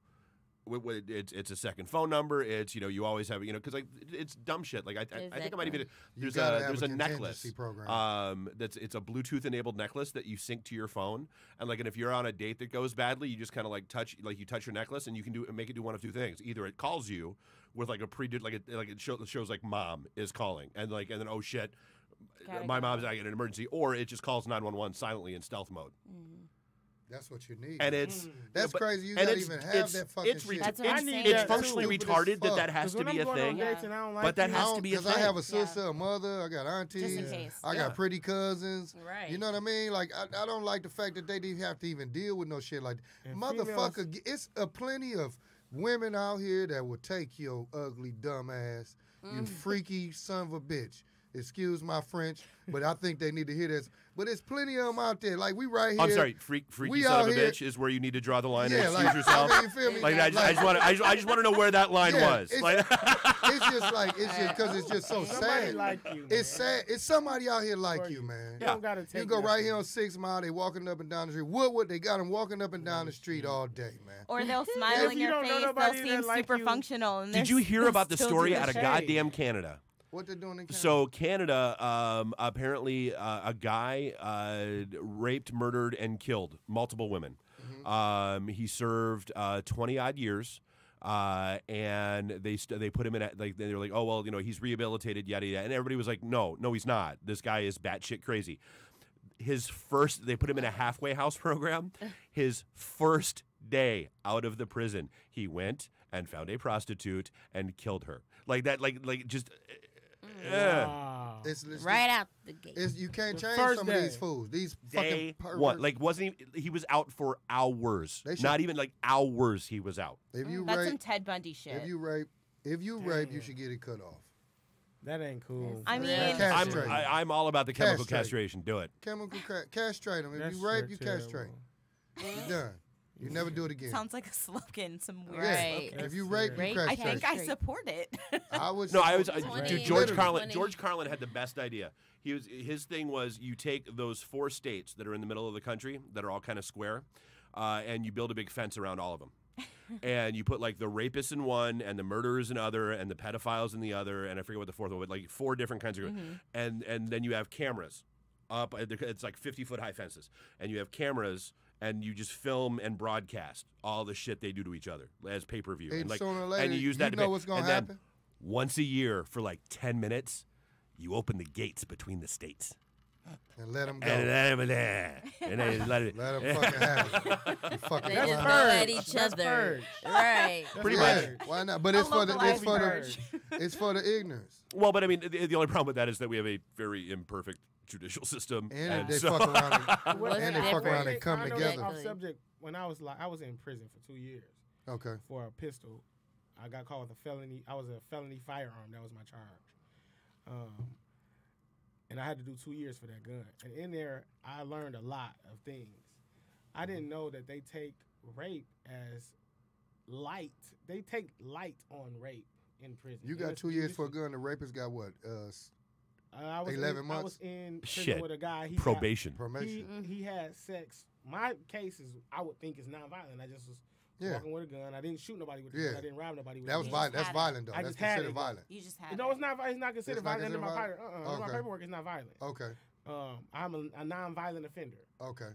W- w- it's it's a second phone number. It's you know you always have you know because like it's dumb shit. Like I I, I think I might even Exactly. You there's gotta a there's a a, necklace contingency program. um that's it's a Bluetooth enabled necklace that you sync to your phone and like and if you're on a date that goes badly, you just kind of like touch like you touch your necklace and you can do make it do one of two things. Either it calls you with like a pre like it like it show, shows like mom is calling and like and then oh shit. Gotta My go. mom's like in an emergency, or it just calls 911 silently in stealth mode. That's what you need. And it's Mm. That's but- crazy. You and gotta even have it's- that fucking it's shit. That's what I I'm need saying. that it's too. functionally Stupid retarded that fuck. that has 'Cause to when be I'm a going on thing. dates and I don't like But that has I to be a Because I have a thing. sister, a mother, I got aunties, Just in case. I Yeah. got pretty cousins. Right. You know what I mean? Like I, I don't like the fact that they didn't have to even deal with no shit like that. And Motherfucker, g- it's a plenty of women out here that will take your ugly dumb ass, you Mm. freaky son of a bitch. Excuse my French, but I think they need to hear this. But there's plenty of them out there. Like we right here. I'm sorry, freak, freaky we son of a here- bitch is where you need to draw the line Yeah, and like, excuse yourself. I mean, you feel me? Like I just, I just want to, I just, I just want to know where that line Yeah, was. it's- Like, it's just like it's just because it's just so Somebody sad. like you. it's sad. It's somebody out here like For you, you. man. You don't gotta take You go right here on Six Mile. They walking up and down the street. Woodward, they got them walking up and down the street mm-hmm. all day, man. Or they'll smile in your face. They'll seem super functional. Did you hear about the story out of goddamn Canada? What they doing in Canada? So Canada, um, apparently, uh, a guy uh, raped, murdered, and killed multiple women. Um, he served uh, twenty odd years. Uh, and they st- they put him in a, like they were like oh well you know he's rehabilitated yada yada and everybody was like no no he's not this guy is batshit crazy. His first they put him in a halfway house program. His first day out of the prison, he went and found a prostitute and killed her like that like like just. Uh, Wow. it's, it's, Right out the gate. It's, you can't The change first some of these fools. These day fucking one. perverts. Like wasn't he, he was out for hours. They should- Not even like hours he was out. if you That's some rape, Ted Bundy shit. if you rape, if you rape, you should get it cut off. That ain't cool. I mean- I'm, Castrate. I, I'm all about the chemical Castrate. castration. Do it. Chemical ca- castrate them. If That's you rape, so you terrible. castrate. You're done. You never do it again. Sounds like a slogan. Some weird Right. slogan. If you rape, you Rape, I castrate. think I support it. I would. No, I was support- uh, 20, dude, George. Carlin. George Carlin had the best idea. He was his thing was you take those four states that are in the middle of the country that are all kind of square, uh, and you build a big fence around all of them. and you put like the rapists in one, and the murderers in other, and the pedophiles in the other, and I forget what the fourth one, but like four different kinds of, and and then you have cameras up. uh, It's like fifty foot high fences, and you have cameras, and you just film and broadcast all the shit they do to each other as pay per view, And and like sooner or and you use you that. to know pay- what's gonna and then once a year for like ten minutes, you open the gates between the states. and let them go. And then, and then let it. Let them fucking have it. You fucking They just clown. go at each other. purge. Right. Pretty Yeah, much. Why not? But it's for the it's localized for the it's for the ignorance. Well, but I mean, the, the only problem with that is that we have a very imperfect judicial system, And, they so- fuck around and, What's and they fuck around and come together. Off subject, when I was like, I was in prison for two years Okay. for a pistol. I got caught with a felony. I was a felony firearm. That was my charge. Um, and I had to do two years for that gun. And in there, I learned a lot of things. I didn't know that they take rape as light. They take light on rape in prison. You got two years for a gun. The rapist got what? Uh, s- Uh, I was 11 in, I was months? in prison Shit. with a guy. He got- probation. he, probation. he had sex. My case is, I would think, is nonviolent. I just was Yeah. walking with a gun. I didn't shoot nobody with the Yeah. gun. I didn't rob nobody with That the was gun. violent. That's violent though. I That's just had considered it. violent. You just had No, it's not. vi- It's not considered It's not violent under my considered paper. Uh-uh. violent? My Okay. paperwork is not violent. Okay. Um, I'm a, a non-violent offender. Okay.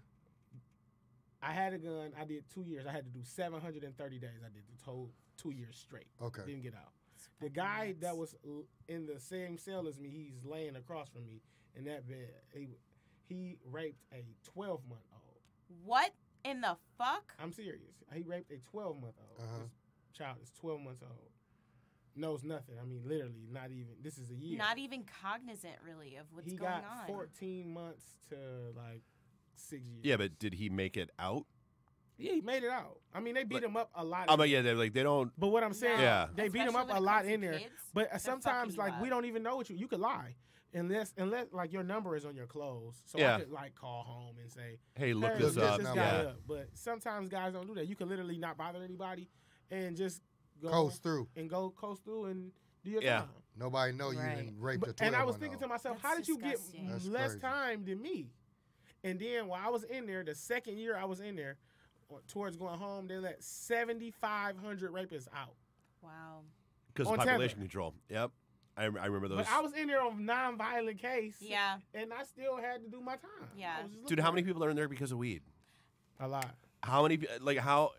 I had a gun. I did two years. I had to do 730 days. I did the whole two years straight. Okay. Didn't get out. The guy that was in the same cell as me, he's laying across from me in that bed. He, he raped a 12 month old. What in the fuck? I'm serious. He raped a 12 month old. Uh-huh. This child is 12 months old. Knows nothing. I mean, literally, not even. This is a year. Not even cognizant, really, of what's he going got on. 14 months to like six years. Yeah, but did he make it out? Yeah, he made it out. I mean, they beat But- him up a lot. Oh, but yeah, they're like they don't. But what I'm saying, No, Yeah. they beat him up a lot comes to in there. kids, But uh, sometimes, like, we don't even know what you. You could lie, unless unless like your number is on your clothes, so Yeah. I could like call home and say, Hey, look hey, this look up. this guy. Yeah. up. But sometimes guys don't do that. You can literally not bother anybody and just go Coast through. and go coast through and do your Yeah. time. Nobody know you Right. even raped But- a and I was thinking to myself, how That's did you get. That's less crazy. time than me? And then while I was in there, the second year I was in there, or towards going home, they let 7,500 rapists out. Wow. because of population Tether. control. Yep, I, I remember those. But I was in there on non-violent case. Yeah. And I still had to do my time. Yeah. I was just Dude, how many people are in there because of weed? A lot. How many? Like how?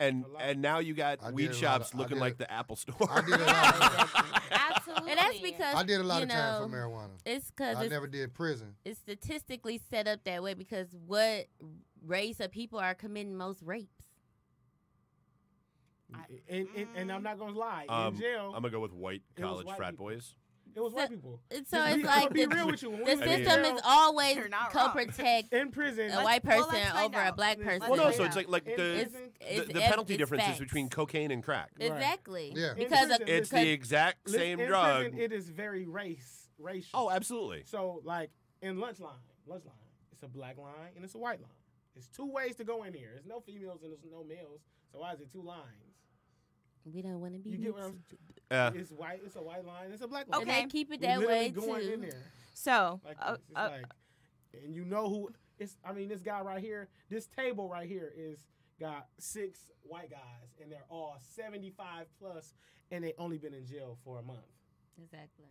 And and now you got I weed shops of- looking like a- the Apple Store. I did a lot. Absolutely. And that's because I did a lot you of time for marijuana. It's because I it's, never did prison. it's statistically set up that way because what race of people are committing most rapes? and, and, and I'm not gonna lie. Um, in jail, I'm gonna go with white college white frat people. boys. it was so- white people. And so it's be, like I'ma be the, real with you. When the we was in system jail- is always You're co wrong. protect in prison. a white person let's find over a black person. Well, no. So it's like like In the it's, prison, the, it's the penalty it's difference is facts. between cocaine and crack. Right. exactly Yeah. In because of, prison, It's because the exact same in drug. Prison, it is very race racial. oh, absolutely. So like in lunch line, lunch line, it's a black line and it's a white line. It's two ways to go in here. There's no females and there's no males. So why is it two lines? we don't want to be You get what I'm mixed. Yeah. It's white, it's a white line, it's a black line. Okay. they keep it that way going in too. there So, like uh, uh, like, and you know who? It's. I mean, this guy right here, this table right here is got six white guys, and they're all 75 plus, and they only been in jail for a month. Exactly.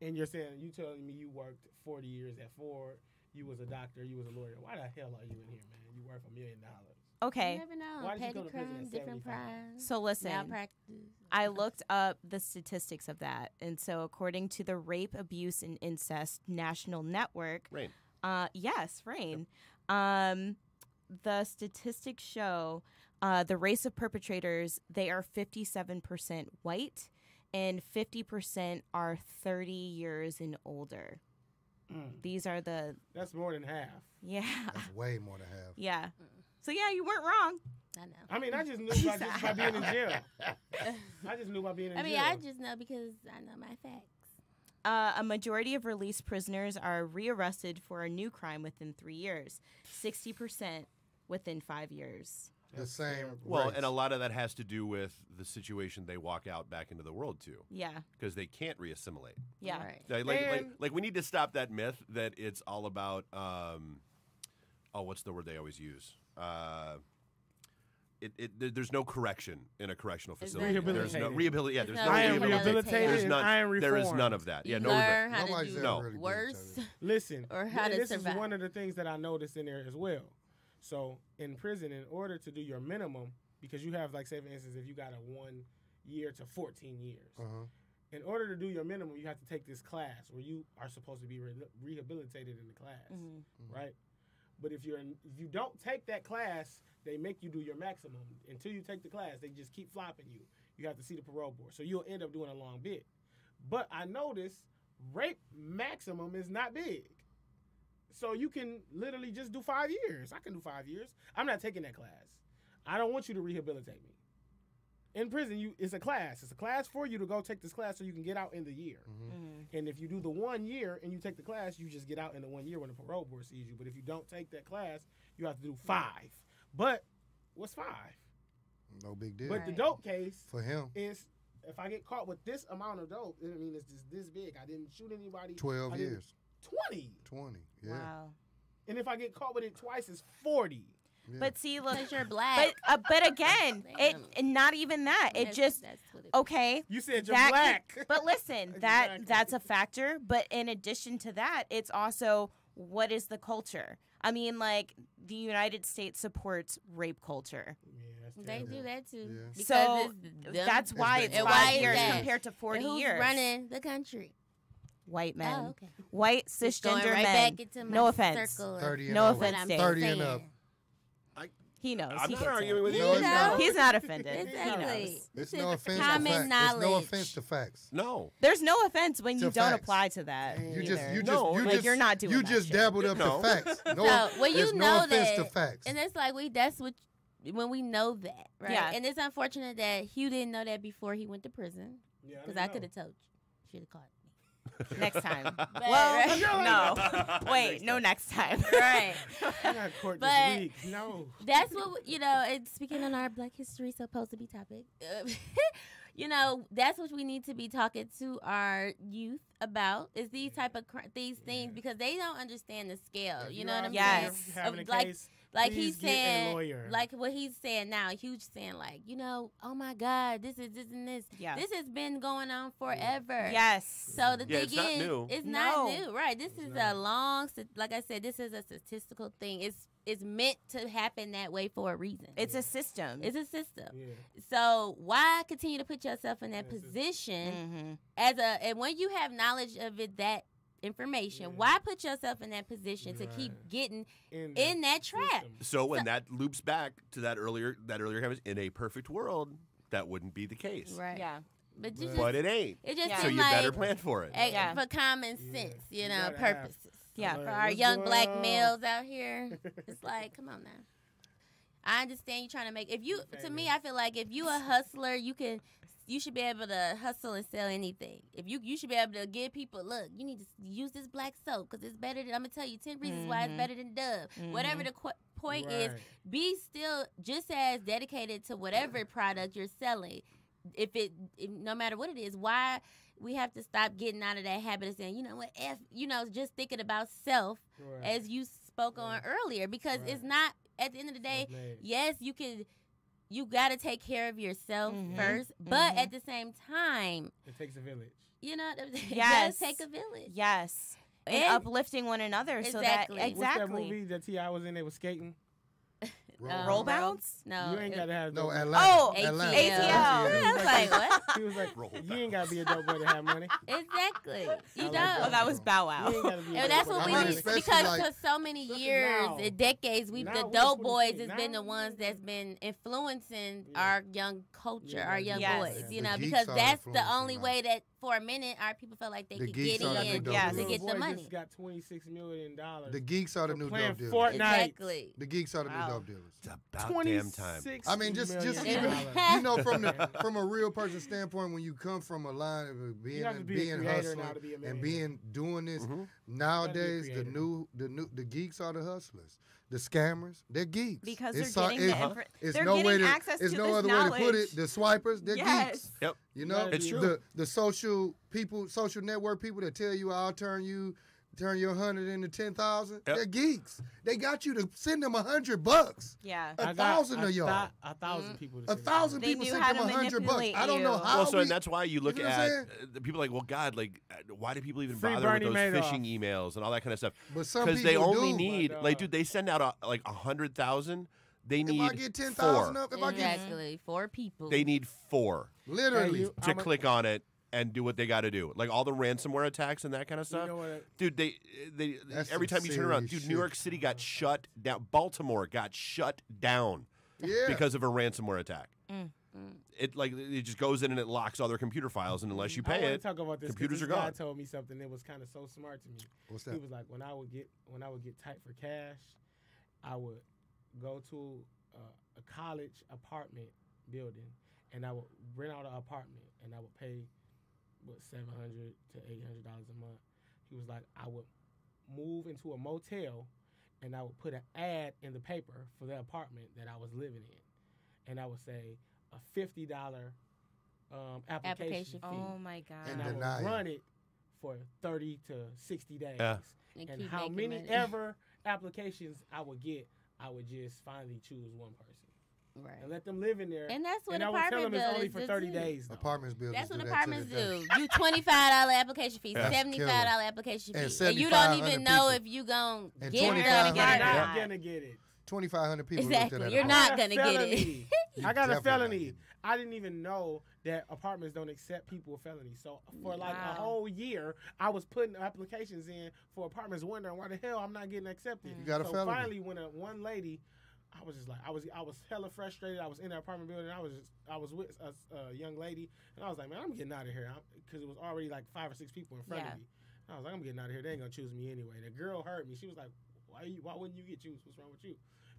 And you're saying you telling me you worked 40 years at Ford, you was a doctor, you was a lawyer. Why the hell are you in here, man? You worth a million dollars. You okay. never know. Why did you go to prison crime, at different 75? crimes. So listen, malpractice. I looked up the statistics of that. And so, according to the Rape, Abuse, and Incest National Network, RAINN. uh, yes, RAINN, um, the statistics show uh, the race of perpetrators, they are 57% white and 50% are 30 years and older. Mm. These are the, That's more than half. yeah, That's way more than half. yeah. So, yeah, you weren't wrong. I know. I mean, I just knew by, just by being in jail. I just knew by being in I mean, jail. I just know because I know my facts. Uh, a majority of released prisoners are rearrested for a new crime within three years, 60% within five years. The That's same. terrible. Well, race. and a lot of that has to do with the situation they walk out back into the world to, Yeah, because they can't reassimilate. yeah. Right. Like, like, like, like, we need to stop that myth that it's all about. Um, oh, what's the word they always use? Uh, it, it, there's no correction in a correctional facility. There's no Rehabilitated. rehabilitate. Yeah, There's there's no no I am rehabilitation. rehabilitated There's and none. I am There is none of that. Yeah, no. learn how to do No. really worse. Listen, Or how and to this survive. is one of the things that I noticed in there as well. So in prison, in order to do your minimum, because you have like say for instance, if you got a one year to fourteen years, Uh-huh. in order to do your minimum, you have to take this class where you are supposed to be re- rehabilitated in the class, Mhm. right? But if you're if you don't take that class, they make you do your maximum. Until you take the class, they just keep flopping you. You have to see the parole board, so you'll end up doing a long bit. But I noticed rape maximum is not big. So you can literally just do five years. I can do five years. I'm not taking that class. I don't want you to rehabilitate me. In prison, you it's a class. It's a class for you to go take this class so you can get out in the year. Mhm. And if you do the one year and you take the class, you just get out in the one year when the parole board sees you. But if you don't take that class, you have to do five. But what's five? No big deal. But the dope case For him, is if I get caught with this amount of dope, I mean it's just this big. I didn't shoot anybody. 12 years. Twenty. 20. Yeah. Wow. And if I get caught with it twice, it's forty. yeah. But see, look, Because you're black. but uh, but again, it and not even that. It That's- just that's it- okay. You said you're That black. But listen, that that's a factor. But in addition to that, it's also what is the culture? I mean, like the United States supports rape culture, yeah, that's They do that too. Yeah. So it's that's why been it's And five why is years that? compared to And forty who's years. running the country? White men, Oh, okay. white cisgender right men. back into my No offense. circle 30 and No up. offense, Dave. 30 and up. He knows. I'm he not arguing it. with you. No, it's know. He's not offended. Exactly. It's no offense common to facts. knowledge. It's no offense to facts. No. There's no offense when To you don't facts. apply to that. You just, you just, No, you like, just, you're not doing you that just shit. dabbled up No. to facts. No, So, well, you there's know no offense to that, facts. And it's like we that's what when we know that, right? Yeah. And it's unfortunate that Hugh didn't know that before he went to prison Yeah, because didn't I could have told you. Should have caught me. Next time. But, well, right? no. Wait, no, next time. right. I got court But- this week. No. That's what you know. And speaking on our Black History supposed to be topic, uh, you know, that's what we need to be talking to our youth about is these type of cr- these things because they don't understand the scale. If You you're know what I'm Yes. saying? there Of, like- case, like Please he's get a saying, lawyer. like what he's saying now. Huge saying like, you know, oh my God, this is this and this. Yeah. This has been going on forever. Yes. So the Yeah, thing it's not is, new. it's No. not new, right? This It's is not. a long, like I said, this is a statistical thing. It's it's meant to happen that way for a reason. It's a system. it's a system. Yeah. So why continue to put yourself in that Yes, it's- position mm-hmm. as a and when you have knowledge of it that information, Yeah. why put yourself in that position to keep getting In, in that trap? system. So when that loops back to that earlier that earlier comment, in a perfect world, that wouldn't be the case. Right. Yeah. But you But- just But it ain't. it just Yeah. So seemed you like better plan for it. Yeah. for common sense, you You know, gotta have purposes. Yeah. For our young black on? males out here, it's like, come on now. I understand you trying to make. If you, to me, I feel like if you a hustler, you can, you should be able to hustle and sell anything. If you, you should be able to give people, look, you need to use this black soap because it's better. Than, I'm gonna tell you ten reasons why it's Mhm. better than Dove. Whatever the qu- point is, be still just as dedicated to whatever product you're selling. If it, if, no matter what it is, why we have to stop getting out of that habit of saying, you know what, f, you know, just thinking about self Right. as you spoke on earlier, because Right. it's not at the end of the day. Yes, you can. You got to take care of yourself Mhm. 1st but Mhm. at the same time, It takes a village. you know, it Yes. does take a village. Yes. And, And- uplifting one another so that exactly. What's that movie that T.I. was in? They was skating. Roll, Um, roll bounce. No, you ain't gotta have no, no. Atlanta. Oh, Atlanta. ATL. ATL. I was like, what? He was like, Roll you ain't gotta be a dope boy to have money. Exactly. You I like don't. that. Oh, that was Bow You Wow. ain't gotta be a And dope that's boy what to we I have mean, need money. especially because like- for so many Especially years now. and decades, we Now the we're dope 20 boys has now been the we ones got- that's been influencing Yeah. our young culture, Yeah, our the young Yes. boys. Yeah. You The know, geeks because are that's the influencing only now. way that for a minute our people felt like they The could get are the in dope Yes. to get the Boy money. Just got twenty six million dollars. The geeks are the new dope dealers. Fortnite. Exactly. The geeks are the new Wow. dope dealers. It's about damn time. I mean, just just even you know from the from a real person standpoint, when you come from a line of being You have to be being hustling be and being doing this Mhm. nowadays, the new the new the geeks are the hustlers. The scammers, they're geeks. Because It's they're getting it's, the infor- it's they're no way getting to access it's to no this other way to put it. The swipers, they're Yes. geeks. Yep. You know, It's true. the the social people, social network people that tell you I'll turn you turn your hundred into ten thousand. Yep. They're geeks. They got you to send them a hundred bucks. Yeah. A I thousand a of y'all. thou- a thousand Mm. people. to A send it to. thousand They people knew sent them a hundred bucks. manipulate I don't know how. Well, so we- and that's why you look you know at uh, the people like, well, God, like, uh, why do people even Free bother Bernie with those Madoff. phishing emails and all that kind of stuff? but some Because they only do. need, But, like, uh, dude, they send out a, like a hundred thousand. They If need I get ten four. thousand up, if I get Exactly. Four people. They need four literally, you- to I'm a- click on it and do what they got to do. Like all the ransomware attacks and that kind of You stuff. know what? Dude, they they That's every time you turn around, dude, shit. New York City got shut down. Baltimore got shut down yeah. because of a ransomware attack. Mm. Mm. It like it just goes in and it locks all their computer files, and unless you pay wanna it, talk about this. 'cause computers this are guy gone. told me something that was kind of so smart to me. What's that? He was like, when I would get when I would get tight for cash, I would go to uh, a college apartment building, and I would rent out an apartment, and I would pay what seven hundred to eight hundred dollars a month. He was like, I would move into a motel, and I would put an ad in the paper for the apartment that I was living in, and I would say a fifty dollar um, application, Application fee Oh my god. and And I would deny run it for 30 to 60 days. Yeah. And And how many money. ever applications I would get, I would just finally choose one person and let them live in there. And that's what and I would tell them it's only for do 30 too. days. Though. Apartments buildings. That's what do that apartments this day. do. You twenty five dollar application fee, Yeah. seventy five dollar application fee, And and, you don't even know people. if you going to get it or get it. not not. gonna get it. 2,500 people Exactly. looked You're not gonna get it. I got a felony. I didn't even know that apartments don't accept people with felonies. So for like Wow. a whole year, I was putting applications in for apartments, wondering why the hell I'm not getting accepted. You got a so felony. finally, when a one lady, I was just like, I was, I was hella frustrated. I was in the apartment building. I was, just, I was with a, a young lady, and I was like, man, I'm getting out of here because it was already like five or six people in front Yeah. of me. I was like, I'm getting out of here. They ain't gonna choose me anyway. The girl heard me. She was like, why, you, why wouldn't you get choose? What's wrong with you?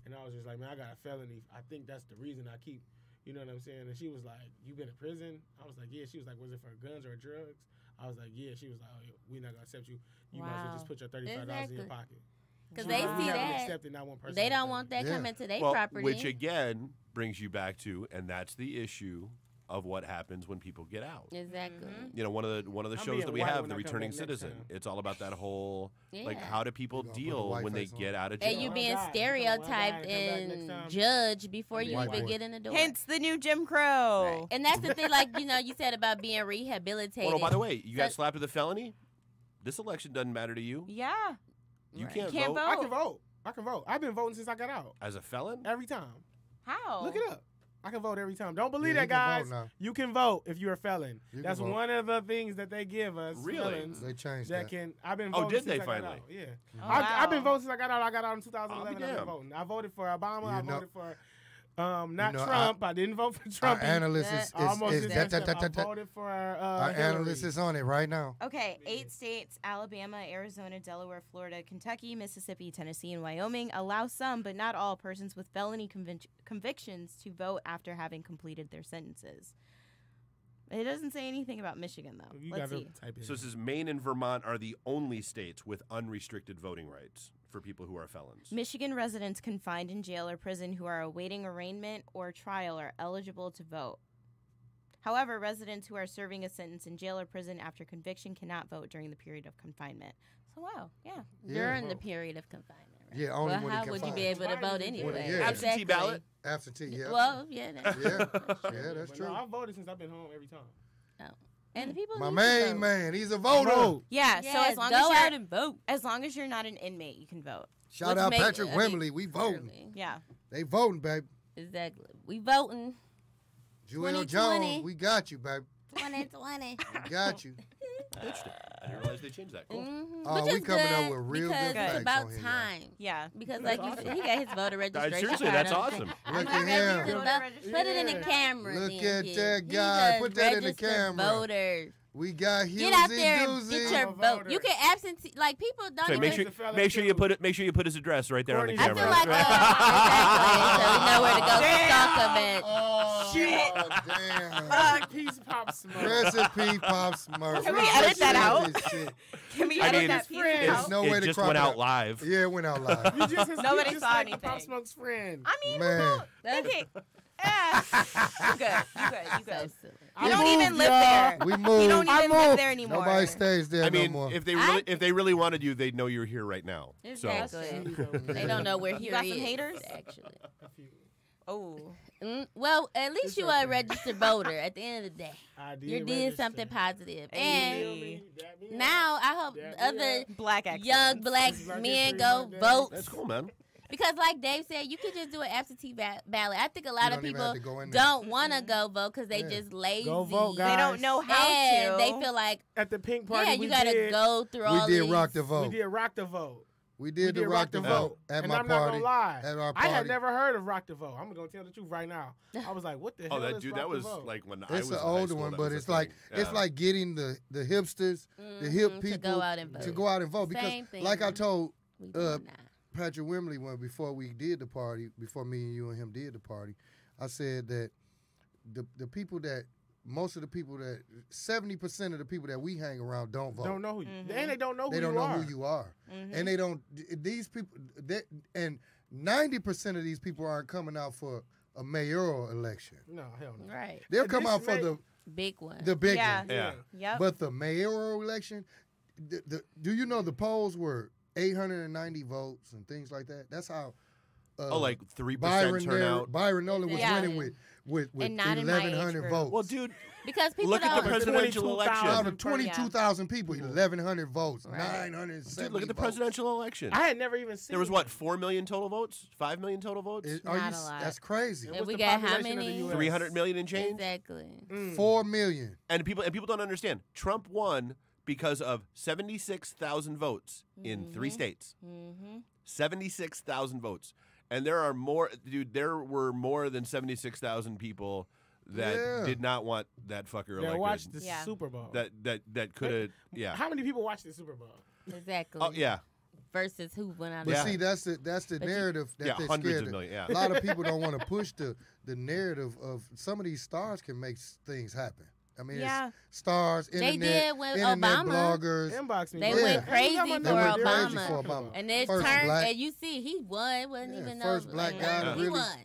And I was just like, man, I got a felony. I think that's the reason I keep you know what I'm saying? And she was like, "You been in prison?" I was like, "Yeah." She was like, "Was it for guns or drugs?" I was like, "Yeah." She was like, "Oh, we're not gonna accept you. You might as well just put your thirty five dollars in your pocket." Because they was like, "We see that. accepted not one person They don't want that Yeah. coming to their well, property. which again brings you back to, and that's the issue of what happens when people get out. Exactly. You know, one of the one of the I'm shows that we have, the returning citizen. It's all about that whole like how do people You the deal when they on? get out of And jail? you Oh, being God. stereotyped Come and judged before you white even boy. get in the door. Hence the new Jim Crow. Right. And that's the thing, like you know, you said about being rehabilitated. Well, no, by the way, you got slapped with a felony. This election doesn't matter to you. Yeah. You Right. can't, Can't vote, I can vote. I can vote. I've been voting since I got out. as a felon. Every time. How? Look it up. I can vote every time. Don't believe Yeah, that, you can guys. vote now. You can vote if you're a felon. You can That's vote. one of the things that they give us. Really? felons They changed that that. can. I've been Oh, voting did since they I got finally? out. Yeah. Oh, I, I've been wow. voting since I got out. I got out in 2011. I've been damned. voting. I voted for Obama. You I know- voted for um, not know, I- Trump. I, didn't vote for Our Trump. analyst that is, I almost is, is that, that that, that, that, I voted for uh, Our analyst is on it right now. Okay, eight states Alabama, Arizona, Delaware, Florida, Kentucky, Mississippi, Tennessee, and Wyoming allow some, but not all, persons with felony convic- convictions to vote after having completed their sentences. It doesn't say anything about Michigan, though. You Let's see. type in. So this is Maine and Vermont are the only states with unrestricted voting rights for people who are felons. Michigan residents confined in jail or prison who are awaiting arraignment or trial are eligible to vote. However, residents who are serving a sentence in jail or prison after conviction cannot vote during the period of confinement. So, wow, yeah. Yeah. during the period of confinement. Right? Yeah, only well, when how he would you be able to vote anyway? important. Yeah. Absentee Exactly. ballot? Absentee, yeah. Well, yeah, that- yeah, yeah, that's true. No, I voted since I've been home every time. Oh. And the people. My main vote. man, he's a voter. Vote. Yeah, so as long go as you're out and vote. as long as you're not an inmate, you can vote. Shout Which out make- Patrick I mean, Wembley. We voting. clearly. Yeah. They voting, baby. Exactly. We voting. Joel Jones, we got you, baby. 2020. We got you. Interesting. I didn't realize they changed that. Cool. Mhm. Oh, Which we is coming up with real because good it's facts about on here, y'all. time. Yeah. Because, like you said, he got his voter Uh, registration. seriously, card that's up. awesome. I'm Look at him. to vote. Put it in the camera. Look then, at kid. that He's guy. a Put that in the registered camera. Voter. We got Husey Get out there and Doozy. get your I'm a vote. voter. You can absentee. Like people don't So even. make sure, He's a felon make sure you too. put it. Make sure you put his address right there on the Courtney- I camera. feel like uh, exactly. So we know where to go stalk him at. Oh, Shit. damn. Rest in peace, Pop Smoke. Recipe Pop Smurf. Can we We edit that out? Can we I edit mean, that it's piece friends. out? There's no way to just crop went it out out. live. Yeah, it went out live. You just, Nobody just saw like the anything. Pop Smoke's friend. I mean, Man. who? Okay. Eh, you good. You good. You So good. silly. You We don't moved, even live y'all. there. We You don't I even live there anymore. Nobody stays there I no mean, more. if they really, if they really wanted you, they'd know you're here right now. Exactly. So. They don't know where he You got some is, haters? Actually. A few. Oh. Mm, well, at least It's you are a registered voter. At the end of the day, did you did register. something positive, Hey. and me? Now I hope Yeah, other Black excellence. young black Black men go vote That's cool, man. because, like Dave said, you could just do an absentee ba- ballot. I think a lot You of don't even have people to go in there. don't want to go vote because they Yeah. just lazy. Go vote, They don't know how and to. they feel like, At the pink party, yeah, we you got to go through all We did these. rock the vote. We did rock the vote. We We did the rock the vote at and my I'm not gonna lie. At our I had never heard of rock the vote. I'm gonna tell the truth right now. I was like, what the hell? Oh, hell that is dude, rock that the was vote? like when I It's was an older school, one, but it's like thing. it's like getting the the hipsters, the hip Mhm, people to go out and vote. to go out and vote because, thing. like I told uh. Patrick Wembley when before we did the party, before me and you and him did the party, I said that the the people that most of the people that seventy percent of the people that we hang around don't vote. Don't know who you, Mhm. and they don't know they who don't you know are. who you are, Mhm. and they don't. These people, they, and ninety percent of these people aren't coming out for a mayoral election. No, hell no. Right. They'll And come this out for may- the Big one. the big Yeah. one. Yeah. Yep. But the mayoral election, the, the, do you know the polls were 890 votes and things like that? That's how. Uh, Oh, like three Byron percent there- turnout. Byron Nolan was Yeah. winning with with, with And not in my age 1,100 votes. Well, dude, because people look at don't. the presidential 22,000 election. out of 22,000 people, 1,100 votes, Right. 970 Dude, look at the votes. presidential election. I had never even seen. There was what four million total votes, five million total votes, Is- are Not you, a lot. That's crazy. And And we got how population of the many? Three hundred million in change. Exactly. Mm. Four million. And people and people don't understand. Trump won because of seventy six thousand votes in three Mhm. states. mm-hmm. Seventy six thousand votes, and there are more. Dude, there were more than seventy six thousand people that Yeah. did not want that fucker That elected. watched the Yeah. Super Bowl. that that that could have. Yeah. How many people watched the Super Bowl? Exactly. Oh yeah. Versus who went out. But Yeah. of see, that's the that's the But you- narrative that Yeah. they're Hundreds scared of of. million. Yeah. A lot of people don't want to push the the narrative of some of these stars can make s- things happen. I mean, Yeah. it's stars, They internet, did with internet Obama. bloggers. Inbox me. They bro. went crazy you got my for They went dear. crazy Obama. for Obama. And this First turned, black- and you see, he won. wasn't Yeah, even first no, black like, guy to he really- won.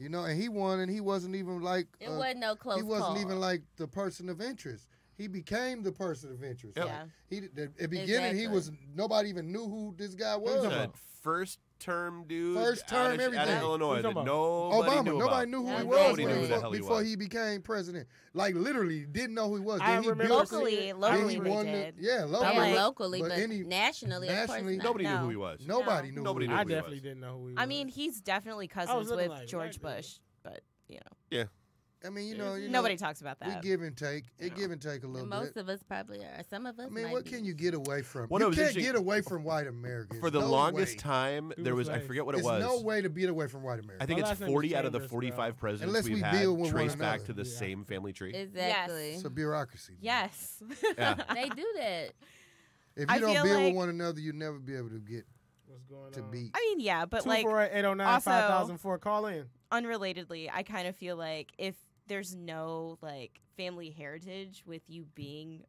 You know, and he won, and he wasn't even like It uh, wasn't no close he wasn't call. even like the person of interest. He became the person of interest. Yep. Like, Yeah. he the, at the beginning he was nobody even knew who this guy was. talking That about? first term dude, First out term, of, out of everything. Illinois, that nobody Obama, knew nobody knew who Yeah, he was knew when who he the was- hell he before was. he became president. Like literally didn't know who he was. I Then he remember built seeing- Locally, I then locally he they won the- yeah, locally. mean, like- locally, but but, any- nationally, of nationally, course not. Nobody knew No. who he was. Nobody No. knew. Nobody who knew he I who he was. definitely didn't know who he was. I mean, he's definitely cousins with like George. Bush, but you know, I mean, you know, you know, nobody talks about that. we that. give and take. It give and take a little Most bit. of us probably are. Some of us. I mean, might what be. can you get away from? Well, you no, can't get away from white America. For the No longest way. time, there was was, I like- forget what it was. There's was. no way to get away from white America. I think My it's last name is 40 out of the 45 bro. presidents Unless we've we had build with one traced back to the Yeah. same family tree. Exactly. it's a bureaucracy. man. Yes. Yeah. they do that. If I you don't feel build with one another, you'll never be able to get What's going to on? beat. I mean, yeah, but Two like four eight eight oh nine five thousand four. Call in. unrelatedly, I kind of feel like if there's no like family heritage with you hmm. being,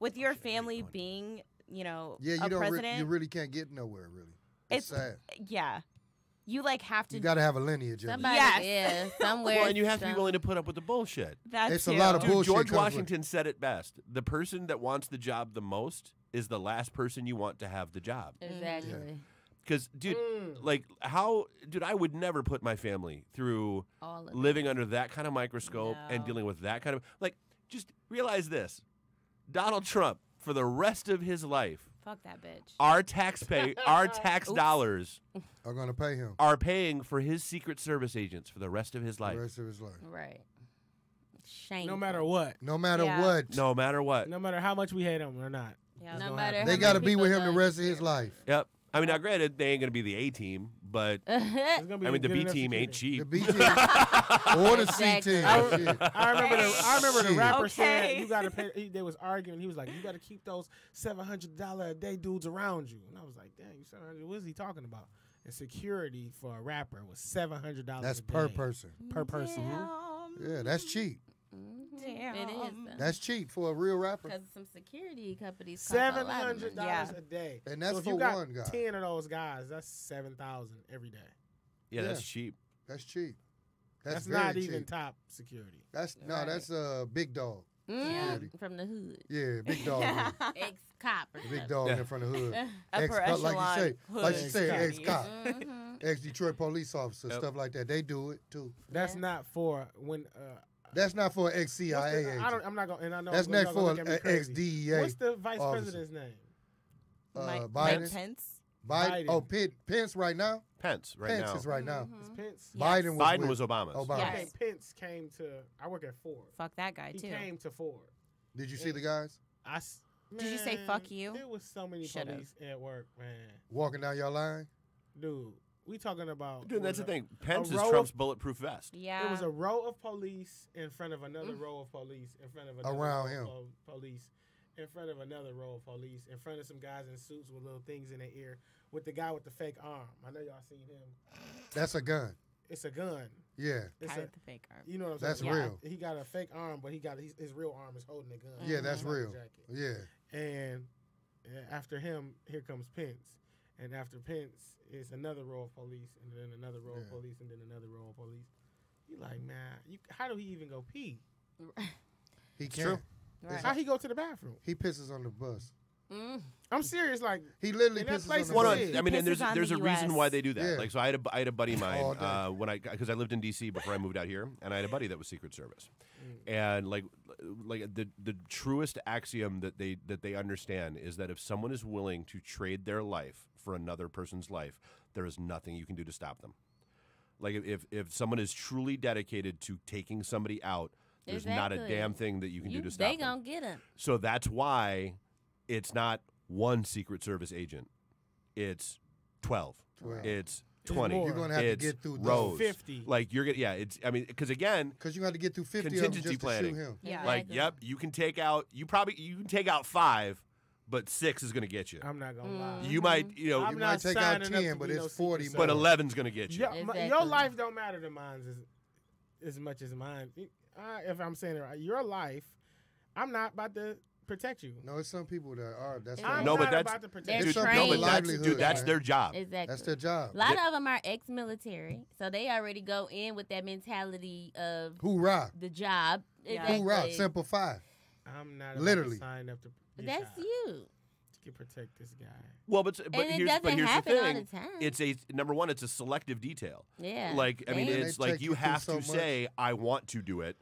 with your shit, I hate family being, you know, Yeah, you a don't. Re- you really can't get nowhere. Really, it's, It's- sad. yeah, you like have to. You got to have a lineage. Somebody, Yes. yeah, somewhere. Well, and you have to be willing to put up with the bullshit. That's It's a lot of Dude, bullshit George comes with- Washington said it best. The person that wants the job the most is the last person you want to have the job. Mm-hmm. Exactly. Because, dude, Mm. like, how, dude, I would never put my family through All of living under that kind of microscope and dealing with that kind of, like, just realize this Donald Trump, for the rest of his life, Fuck that bitch. our tax pay, our tax dollars Are going to pay him are paying for his Secret Service agents for the rest of his the life, rest of his life. Right. Shame. No matter what. No matter Yeah. what, no matter what. No matter how much we hate him or not. Yeah. No matter they got to be with him the rest of his life. Yep. I mean, now granted, they ain't gonna be the A team, but It's gonna be I mean, the good B enough team ain't security. The cheap. B team or the C Exactly. team. I- Shit. I remember the I remember the Shit. rapper Okay. said you gotta pay he, they was arguing, he was like, You gotta keep those seven hundred dollar a day dudes around you. And I was like, Dang, you seven hundred what is he talking about? And security for a rapper was seven hundred dollars That's a per person. Per person. Damn. Yeah, that's cheap. Damn. It is. That's cheap for a real rapper. Because some security companies Seven hundred a Seven lot of hundred money. dollars Yeah. a day. And that's so if for you got one guy. ten of those guys, that's seven thousand every day. yeah, that's cheap. That's cheap. That's, That's, not cheap. even top security. That's no, Right. that's uh big dog. Mm, Security. from the hood. Yeah, big dog. Ex cop. big dog Yeah. in front of the hood. Upper Ex- like you echelon say, like you say, ex security. cop, hmm ex Detroit police officer, Yep. stuff like that. They do it too. That's Yeah. not for when uh That's not for ex what's the- CIA I don't, I'm not gonna and I know That's y'all not for look ex. DEA. What's the vice officer. president's name? Uh, Mike, Biden. Mike Pence. Biden. Biden. Oh, Pence, Pence right now. Pence right now. Pence now. is right now. It's Mhm. Pence. Yes. Biden was Biden with was Obama's. Obama. Yes. Pence came to. I work at Ford. Fuck that guy He too. came to Ford. Did you see the guys I. s- Did you say fuck you? There was so many Should've. police at work, man. walking down your line? Dude, we talking about. Dude, that's the thing. Pence is row of- Trump's bulletproof vest. Yeah. It was a row of police in front of another mm. row of police in front of another Around row him. of police in front of another row of police in front of some guys in suits with little things in their ear with the guy with the fake arm. I know y'all seen him. That's a gun. It's a gun. Yeah, It's a, the fake arm. you know what I'm That's saying? real. He got a fake arm, but he got his, his real arm is holding a gun. yeah, that's It's not real. jacket. Yeah, And after him, here comes Pence. And after Pence is another row of police, and then another row of police, and then another row of police. You like, man, you, how do he even go pee? he can't. Right. How he go to the bathroom? He pisses on the bus. Mm. I'm serious. Like, He literally And that pisses place on the is Well, bus. big. I mean, and there's there's the a reason why they do that. Yeah. Like, so I had a I had a buddy of mine All uh, when I because I lived in D.C. before I moved out here, and I had a buddy that was Secret Service, and like like the the truest axiom that they that they understand is that if someone is willing to trade their life for another person's life, there is nothing you can do to stop them. Like if if, if someone is truly dedicated to taking somebody out, there's not a damn thing that you can You, do to stop them. they them. gonna get him. So that's why it's not one Secret Service agent. It's 12. Twelve. It's It's 20. You're gonna have it's to get through rows. 50. Like you're gonna yeah, it's I mean cuz again, because you got to get through fifty of them Contingency just to planning. shoot him. Yeah. like Exactly. yep, you can take out you probably you can take out 5, but 6 is going to get you. I'm not gonna lie. You might, you know, I'm you not might take out signing up 10, but be it's no 40 Secret but Service. 11's going to get you. Yeah, my- your Exactly. life don't matter to mine as, as much as mine. Uh, if I'm saying it right, your life, I'm not about to protect you. No, it's some people that are. That's I'm their- No, but that's- about to protect They're Dude, you. some no, trained. but that's livelihood, dude, that's man. their job. Exactly. That's their job. A lot of them are ex-military, so they already go in with that mentality of Hoorah! the job. Yeah. Hoorah! Exactly. Simple five. I'm not about Literally. to sign up to. But That's shot you. to protect this guy. Well, but but and it here's doesn't but here's happen the all thing. the time. It's a number one. It's a selective detail. yeah. Like I mean, Damn. It's like you you have so to much. say I want to do it.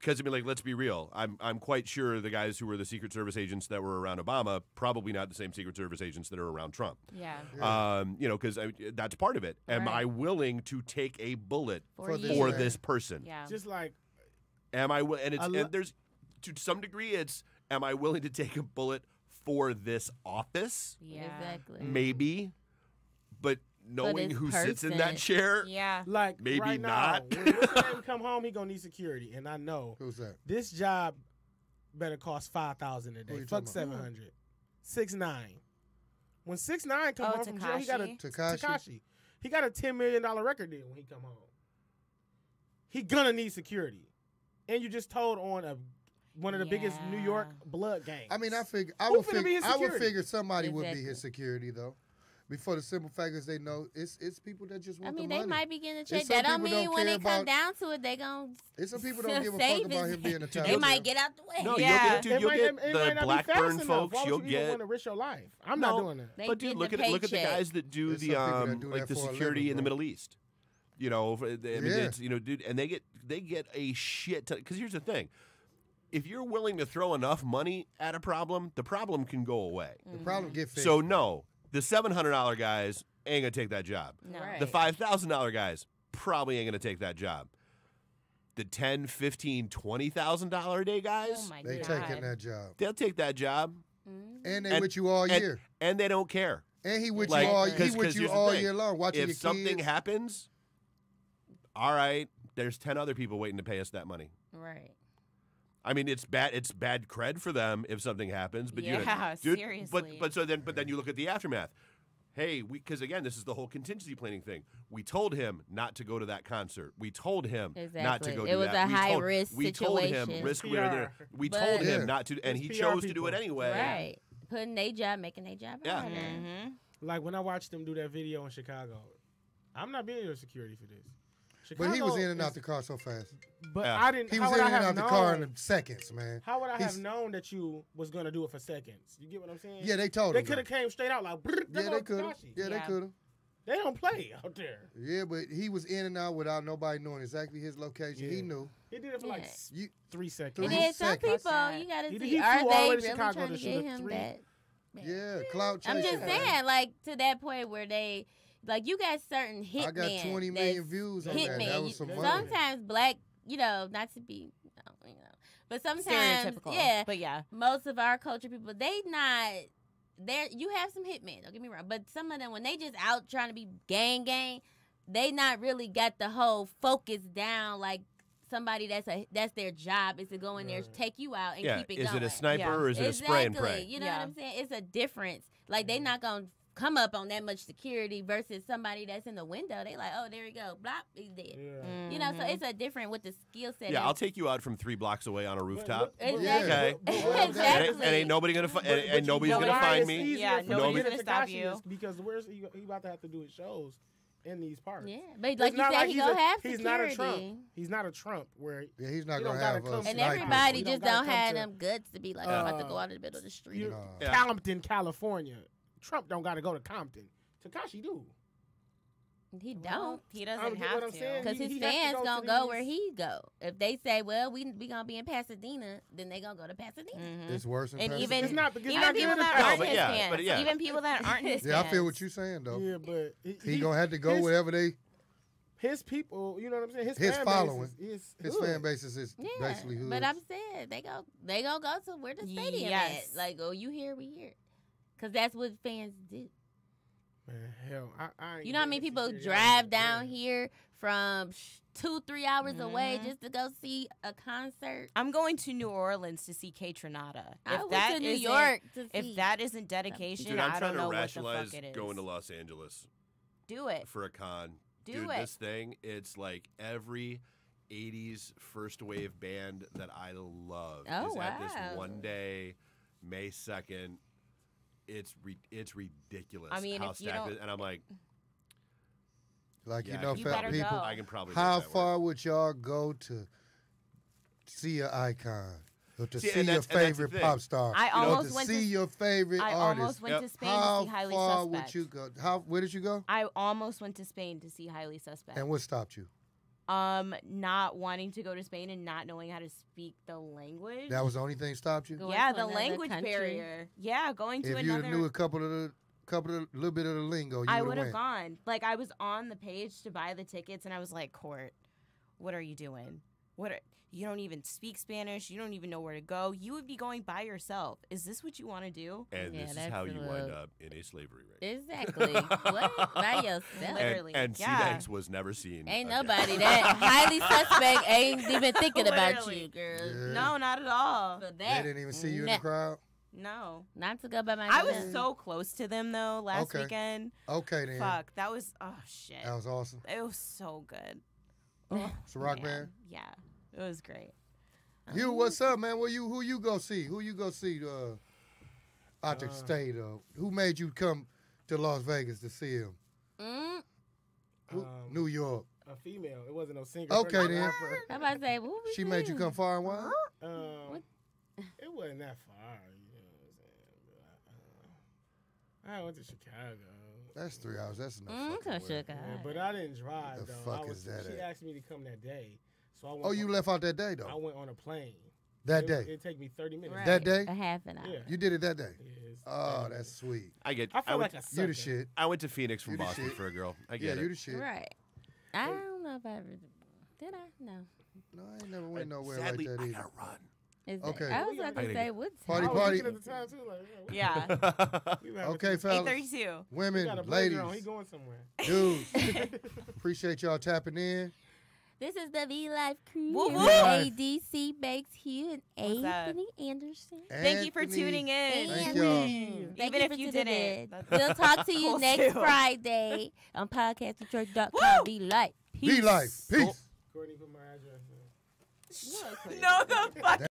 Because I mean, like, let's be real. I'm I'm quite sure the guys who were the Secret Service agents that were around Obama probably not the same Secret Service agents that are around Trump. Yeah. Yeah. Um, you know, because that's part of it. Am Right. I willing to take a bullet for, for this for this person? Yeah. Just like Am I? wi- And it's lo- and there's to some degree, it's am I willing to take a bullet for this office? Yeah. Exactly. Mm. Maybe, but knowing this who sits in that chair, Yeah. like Maybe right not. Now, when this man come home, he gonna need security, and I know Who's that? this job better cost five thousand a day. you Fuck talking seven hundred. Six nine. When six nine come Oh, home from jail, he got a Tekashi. Tekashi. He got a ten million dollar record deal when he come home. He gonna need security, and you just told on a one of the biggest New York blood gangs. I mean, I figure I Who would figure I would figure somebody would be his security though. Before the simple fact is they know it's it's people that just I want mean, the they money. might be getting a check. That don't mean don't when care it come down to it, they gon' It's some people don't give a fuck about him being a They talented. might get out the way. No, Yeah. you'll get, dude, It you'll might- get might the not be Blackburn folks. Why You'll you even get want to risk your life. I'm No. not doing that. But dude, look at look at the guys that do There's the some people that um do like the security living, in the. Middle East. You know, I mean, Yeah. it's, you know, dude, and they get they get a shit. Because here's the thing: if you're willing to throw enough money at a problem, the problem can go away. The problem get fixed. So no, the seven hundred dollar guys ain't gonna take that job. No. Right. The five thousand dollar guys probably ain't gonna take that job. The ten, fifteen, twenty thousand dollar a day guys, Oh my they god. taking that job, they'll take that job, Mhm. and they And- with you all and- year, and they don't care. and he with Like, you all. He 'cause- with 'cause you here's the all thing. year long, watching if your something kids. happens, all right, there's ten other people waiting to pay us that money. Right. I mean, it's bad. It's bad cred for them if something happens. But you know, Yeah, dude, seriously. But but so then but then you look at the aftermath. Hey, we because again, this is the whole contingency planning thing. We told him not to go to that concert. We told him not to go It do was that. a we high told, risk We told him situation. risk where there. We But- told him Yeah. not to, and he PR chose to do it anyway. Right. Putting their job, making their job Yeah. Mm-hmm. Like when I watched them do that video in Chicago, I'm not being your security for this. But he was in and out is- the car so fast. But Yeah. I didn't. He was in and have out the car in seconds, man. How would I He's- have known that you was gonna do it for seconds? You get what I'm saying? Yeah, they told him. They could have came straight out like. "Brrr, there Yeah, go they could have. Yeah, they could have. They don't play out there. Yeah, but he was in and out without nobody knowing exactly his location. He knew. He did it for like Yeah. You three seconds. Three And then some seconds. people, you gotta He- see, he are flew all the they way really Chicago trying to to get him three. that? yeah, cloud chasing. I'm just saying, like to that point where they, like you got certain hitmen. I got 20 million views on that. Hitmen. That was some They- money. sometimes black, you know, not to be, you know, but sometimes, yeah, But yeah. most of our culture people, they not there. You have some hitmen. Don't get me wrong, but some of them when they just out trying to be gang gang, they not really got the whole focus down like. Somebody that's a that's their job is to go in there, take you out, and Yeah, keep it is going. Is it a sniper Yeah. or is it a spray and pray? You know Yeah. what I'm saying? It's a difference. Like they not gonna come up on that much security versus somebody that's in the window. They like, oh, there you go, blop, he's dead. Yeah. You know, so Mhm. it's a different with the skill set. Yeah, and- I'll take you out from three blocks away on a rooftop. But- but- Exactly. Okay. but- but- And, ain't, and ain't nobody gonna fi- and, and nobody's know gonna find me. Yeah, nobody's gonna to stop you. Because where's he, he about to have to do his shows in these parts. Yeah, but It's like you said, like he he's gonna a- have he's security. not a Trump. He's not a Trump where Yeah, he's not gonna have come a to- And everybody You don't just don't have them guts to be like, I'm about to go Uh, out in the middle of the street. you Nah. Yeah. Compton, California. Trump don't got to go to Compton. Tekashi do. He Well, don't. He doesn't don't have to. Because his he has to fans go gonna go where he go. If they say, "Well, we we gonna be in Pasadena," then they gonna go to Pasadena. Mhm. It's worse And Pasadena. even It's not because even not people good that aren't but his yeah, fans, yeah. even people that aren't his Yeah, I feel what you're saying though. Yeah, but he, He gonna have to go his, wherever they his people. You know what I'm saying? His, His fan following. Base is, is his fan base is is Yeah, basically who. but I'm saying they go they gonna go to where the stadium Yes. at. Like, oh, you here, we here, because that's what fans do. Man, hell, I, I ain't You know how many getting people drive down getting- here from two, three hours away Mhm. just to go see a concert? I'm going to New Orleans to see Kaytranada. I If went that to New York to see. if that isn't dedication, Dude, I'm I trying don't know to what the rationalize fuck it is. going to Los Angeles Do it. for a con. Do Dude, it. this thing, it's like every 80s first wave band that I love Oh, is at this one day May second. It's re- it's ridiculous. I mean, how if you stacked don't- it- and I'm like, Like yeah, you know, You fat people. go. I can probably. How make work. far would y'all go to see an icon or to See, see your that's- and that's the favorite pop star? I You know, almost to went see to- your favorite artist? I artist. almost went Yep. to Spain How to see Highly far Suspect. would you go? How where did you go? I almost went to Spain to see Highly Suspect. And what stopped you? Um, not wanting to go to Spain and not knowing how to speak the language. That was the only thing stopped you. Going yeah, the language country. barrier. Yeah, going to If you knew a couple of the couple of a little bit of the lingo, you I would would have have gone. Like I was on the page to buy the tickets, and I was like, "Court, what are you doing? What are you don't even speak Spanish? You don't even know where to go. You would be going by yourself. Is this what you want to do?" And Yeah, this is how a you wind up in a slavery ring. Exactly. what? By yourself. And, Literally, and yeah. C-Banks was never seen. Ain't again. nobody that highly suspect ain't even thinking about you, girl. Yeah. No, not at all. For They didn't even see you in the crowd. No, Not to go by my. I was so close to them though last Okay. weekend. Okay then. Fuck, that was oh shit. That was awesome. It was so good. It's a rock Man, band. Yeah, it was great. You, what's up, man? Where you who you go see? Who you go see? Uh, out the Uh, state. Uh, who made you come to Las Vegas to see him? Mm, Who, Um, New York. A female. It wasn't no singer. Okay, or no then. rapper. I'm about to say, what was She made you come far and wide. Um, What? it wasn't that far. You know what I'm saying? But, uh, I went to Chicago. That's three hours. That's enough. Mm, fucking so way. Chicago. Yeah, but I didn't drive The though. fuck I was, is that She at? asked me to come that day, so I went. Oh, you left out that day though. I went on a plane. That It- day. It take me thirty minutes. Right. That day? A half an hour. Yeah. You did it that day. Yeah, Oh, that's minutes. sweet. I get. I feel went, like a You the shit. I went to Phoenix from You Boston shit. for a girl. I get Yeah, get you it. the shit. Right. I don't know if I ever did. I? No. No, I ain't never went nowhere Sadly, like that either. I either. gotta run. Is Okay. That, I was We about to say, what's Party, party. at the time too, like, yeah, Yeah, we were having Okay, fellas, thirty-two. we women, got a blazer on. He ladies, going somewhere. dudes. Appreciate y'all tapping in. This is the V Life crew. Woo woo. ADC Banks Hugh and What's up? Anthony Anderson. Thank you for tuning in. Thank y'all. Thank Even you if for you tuning didn't, in. We'll talk to you Cool next too. Friday on podcastdetroit.com. Woo. Be Life. Be life. Peace. Courtney put my address. in. No, the fuck.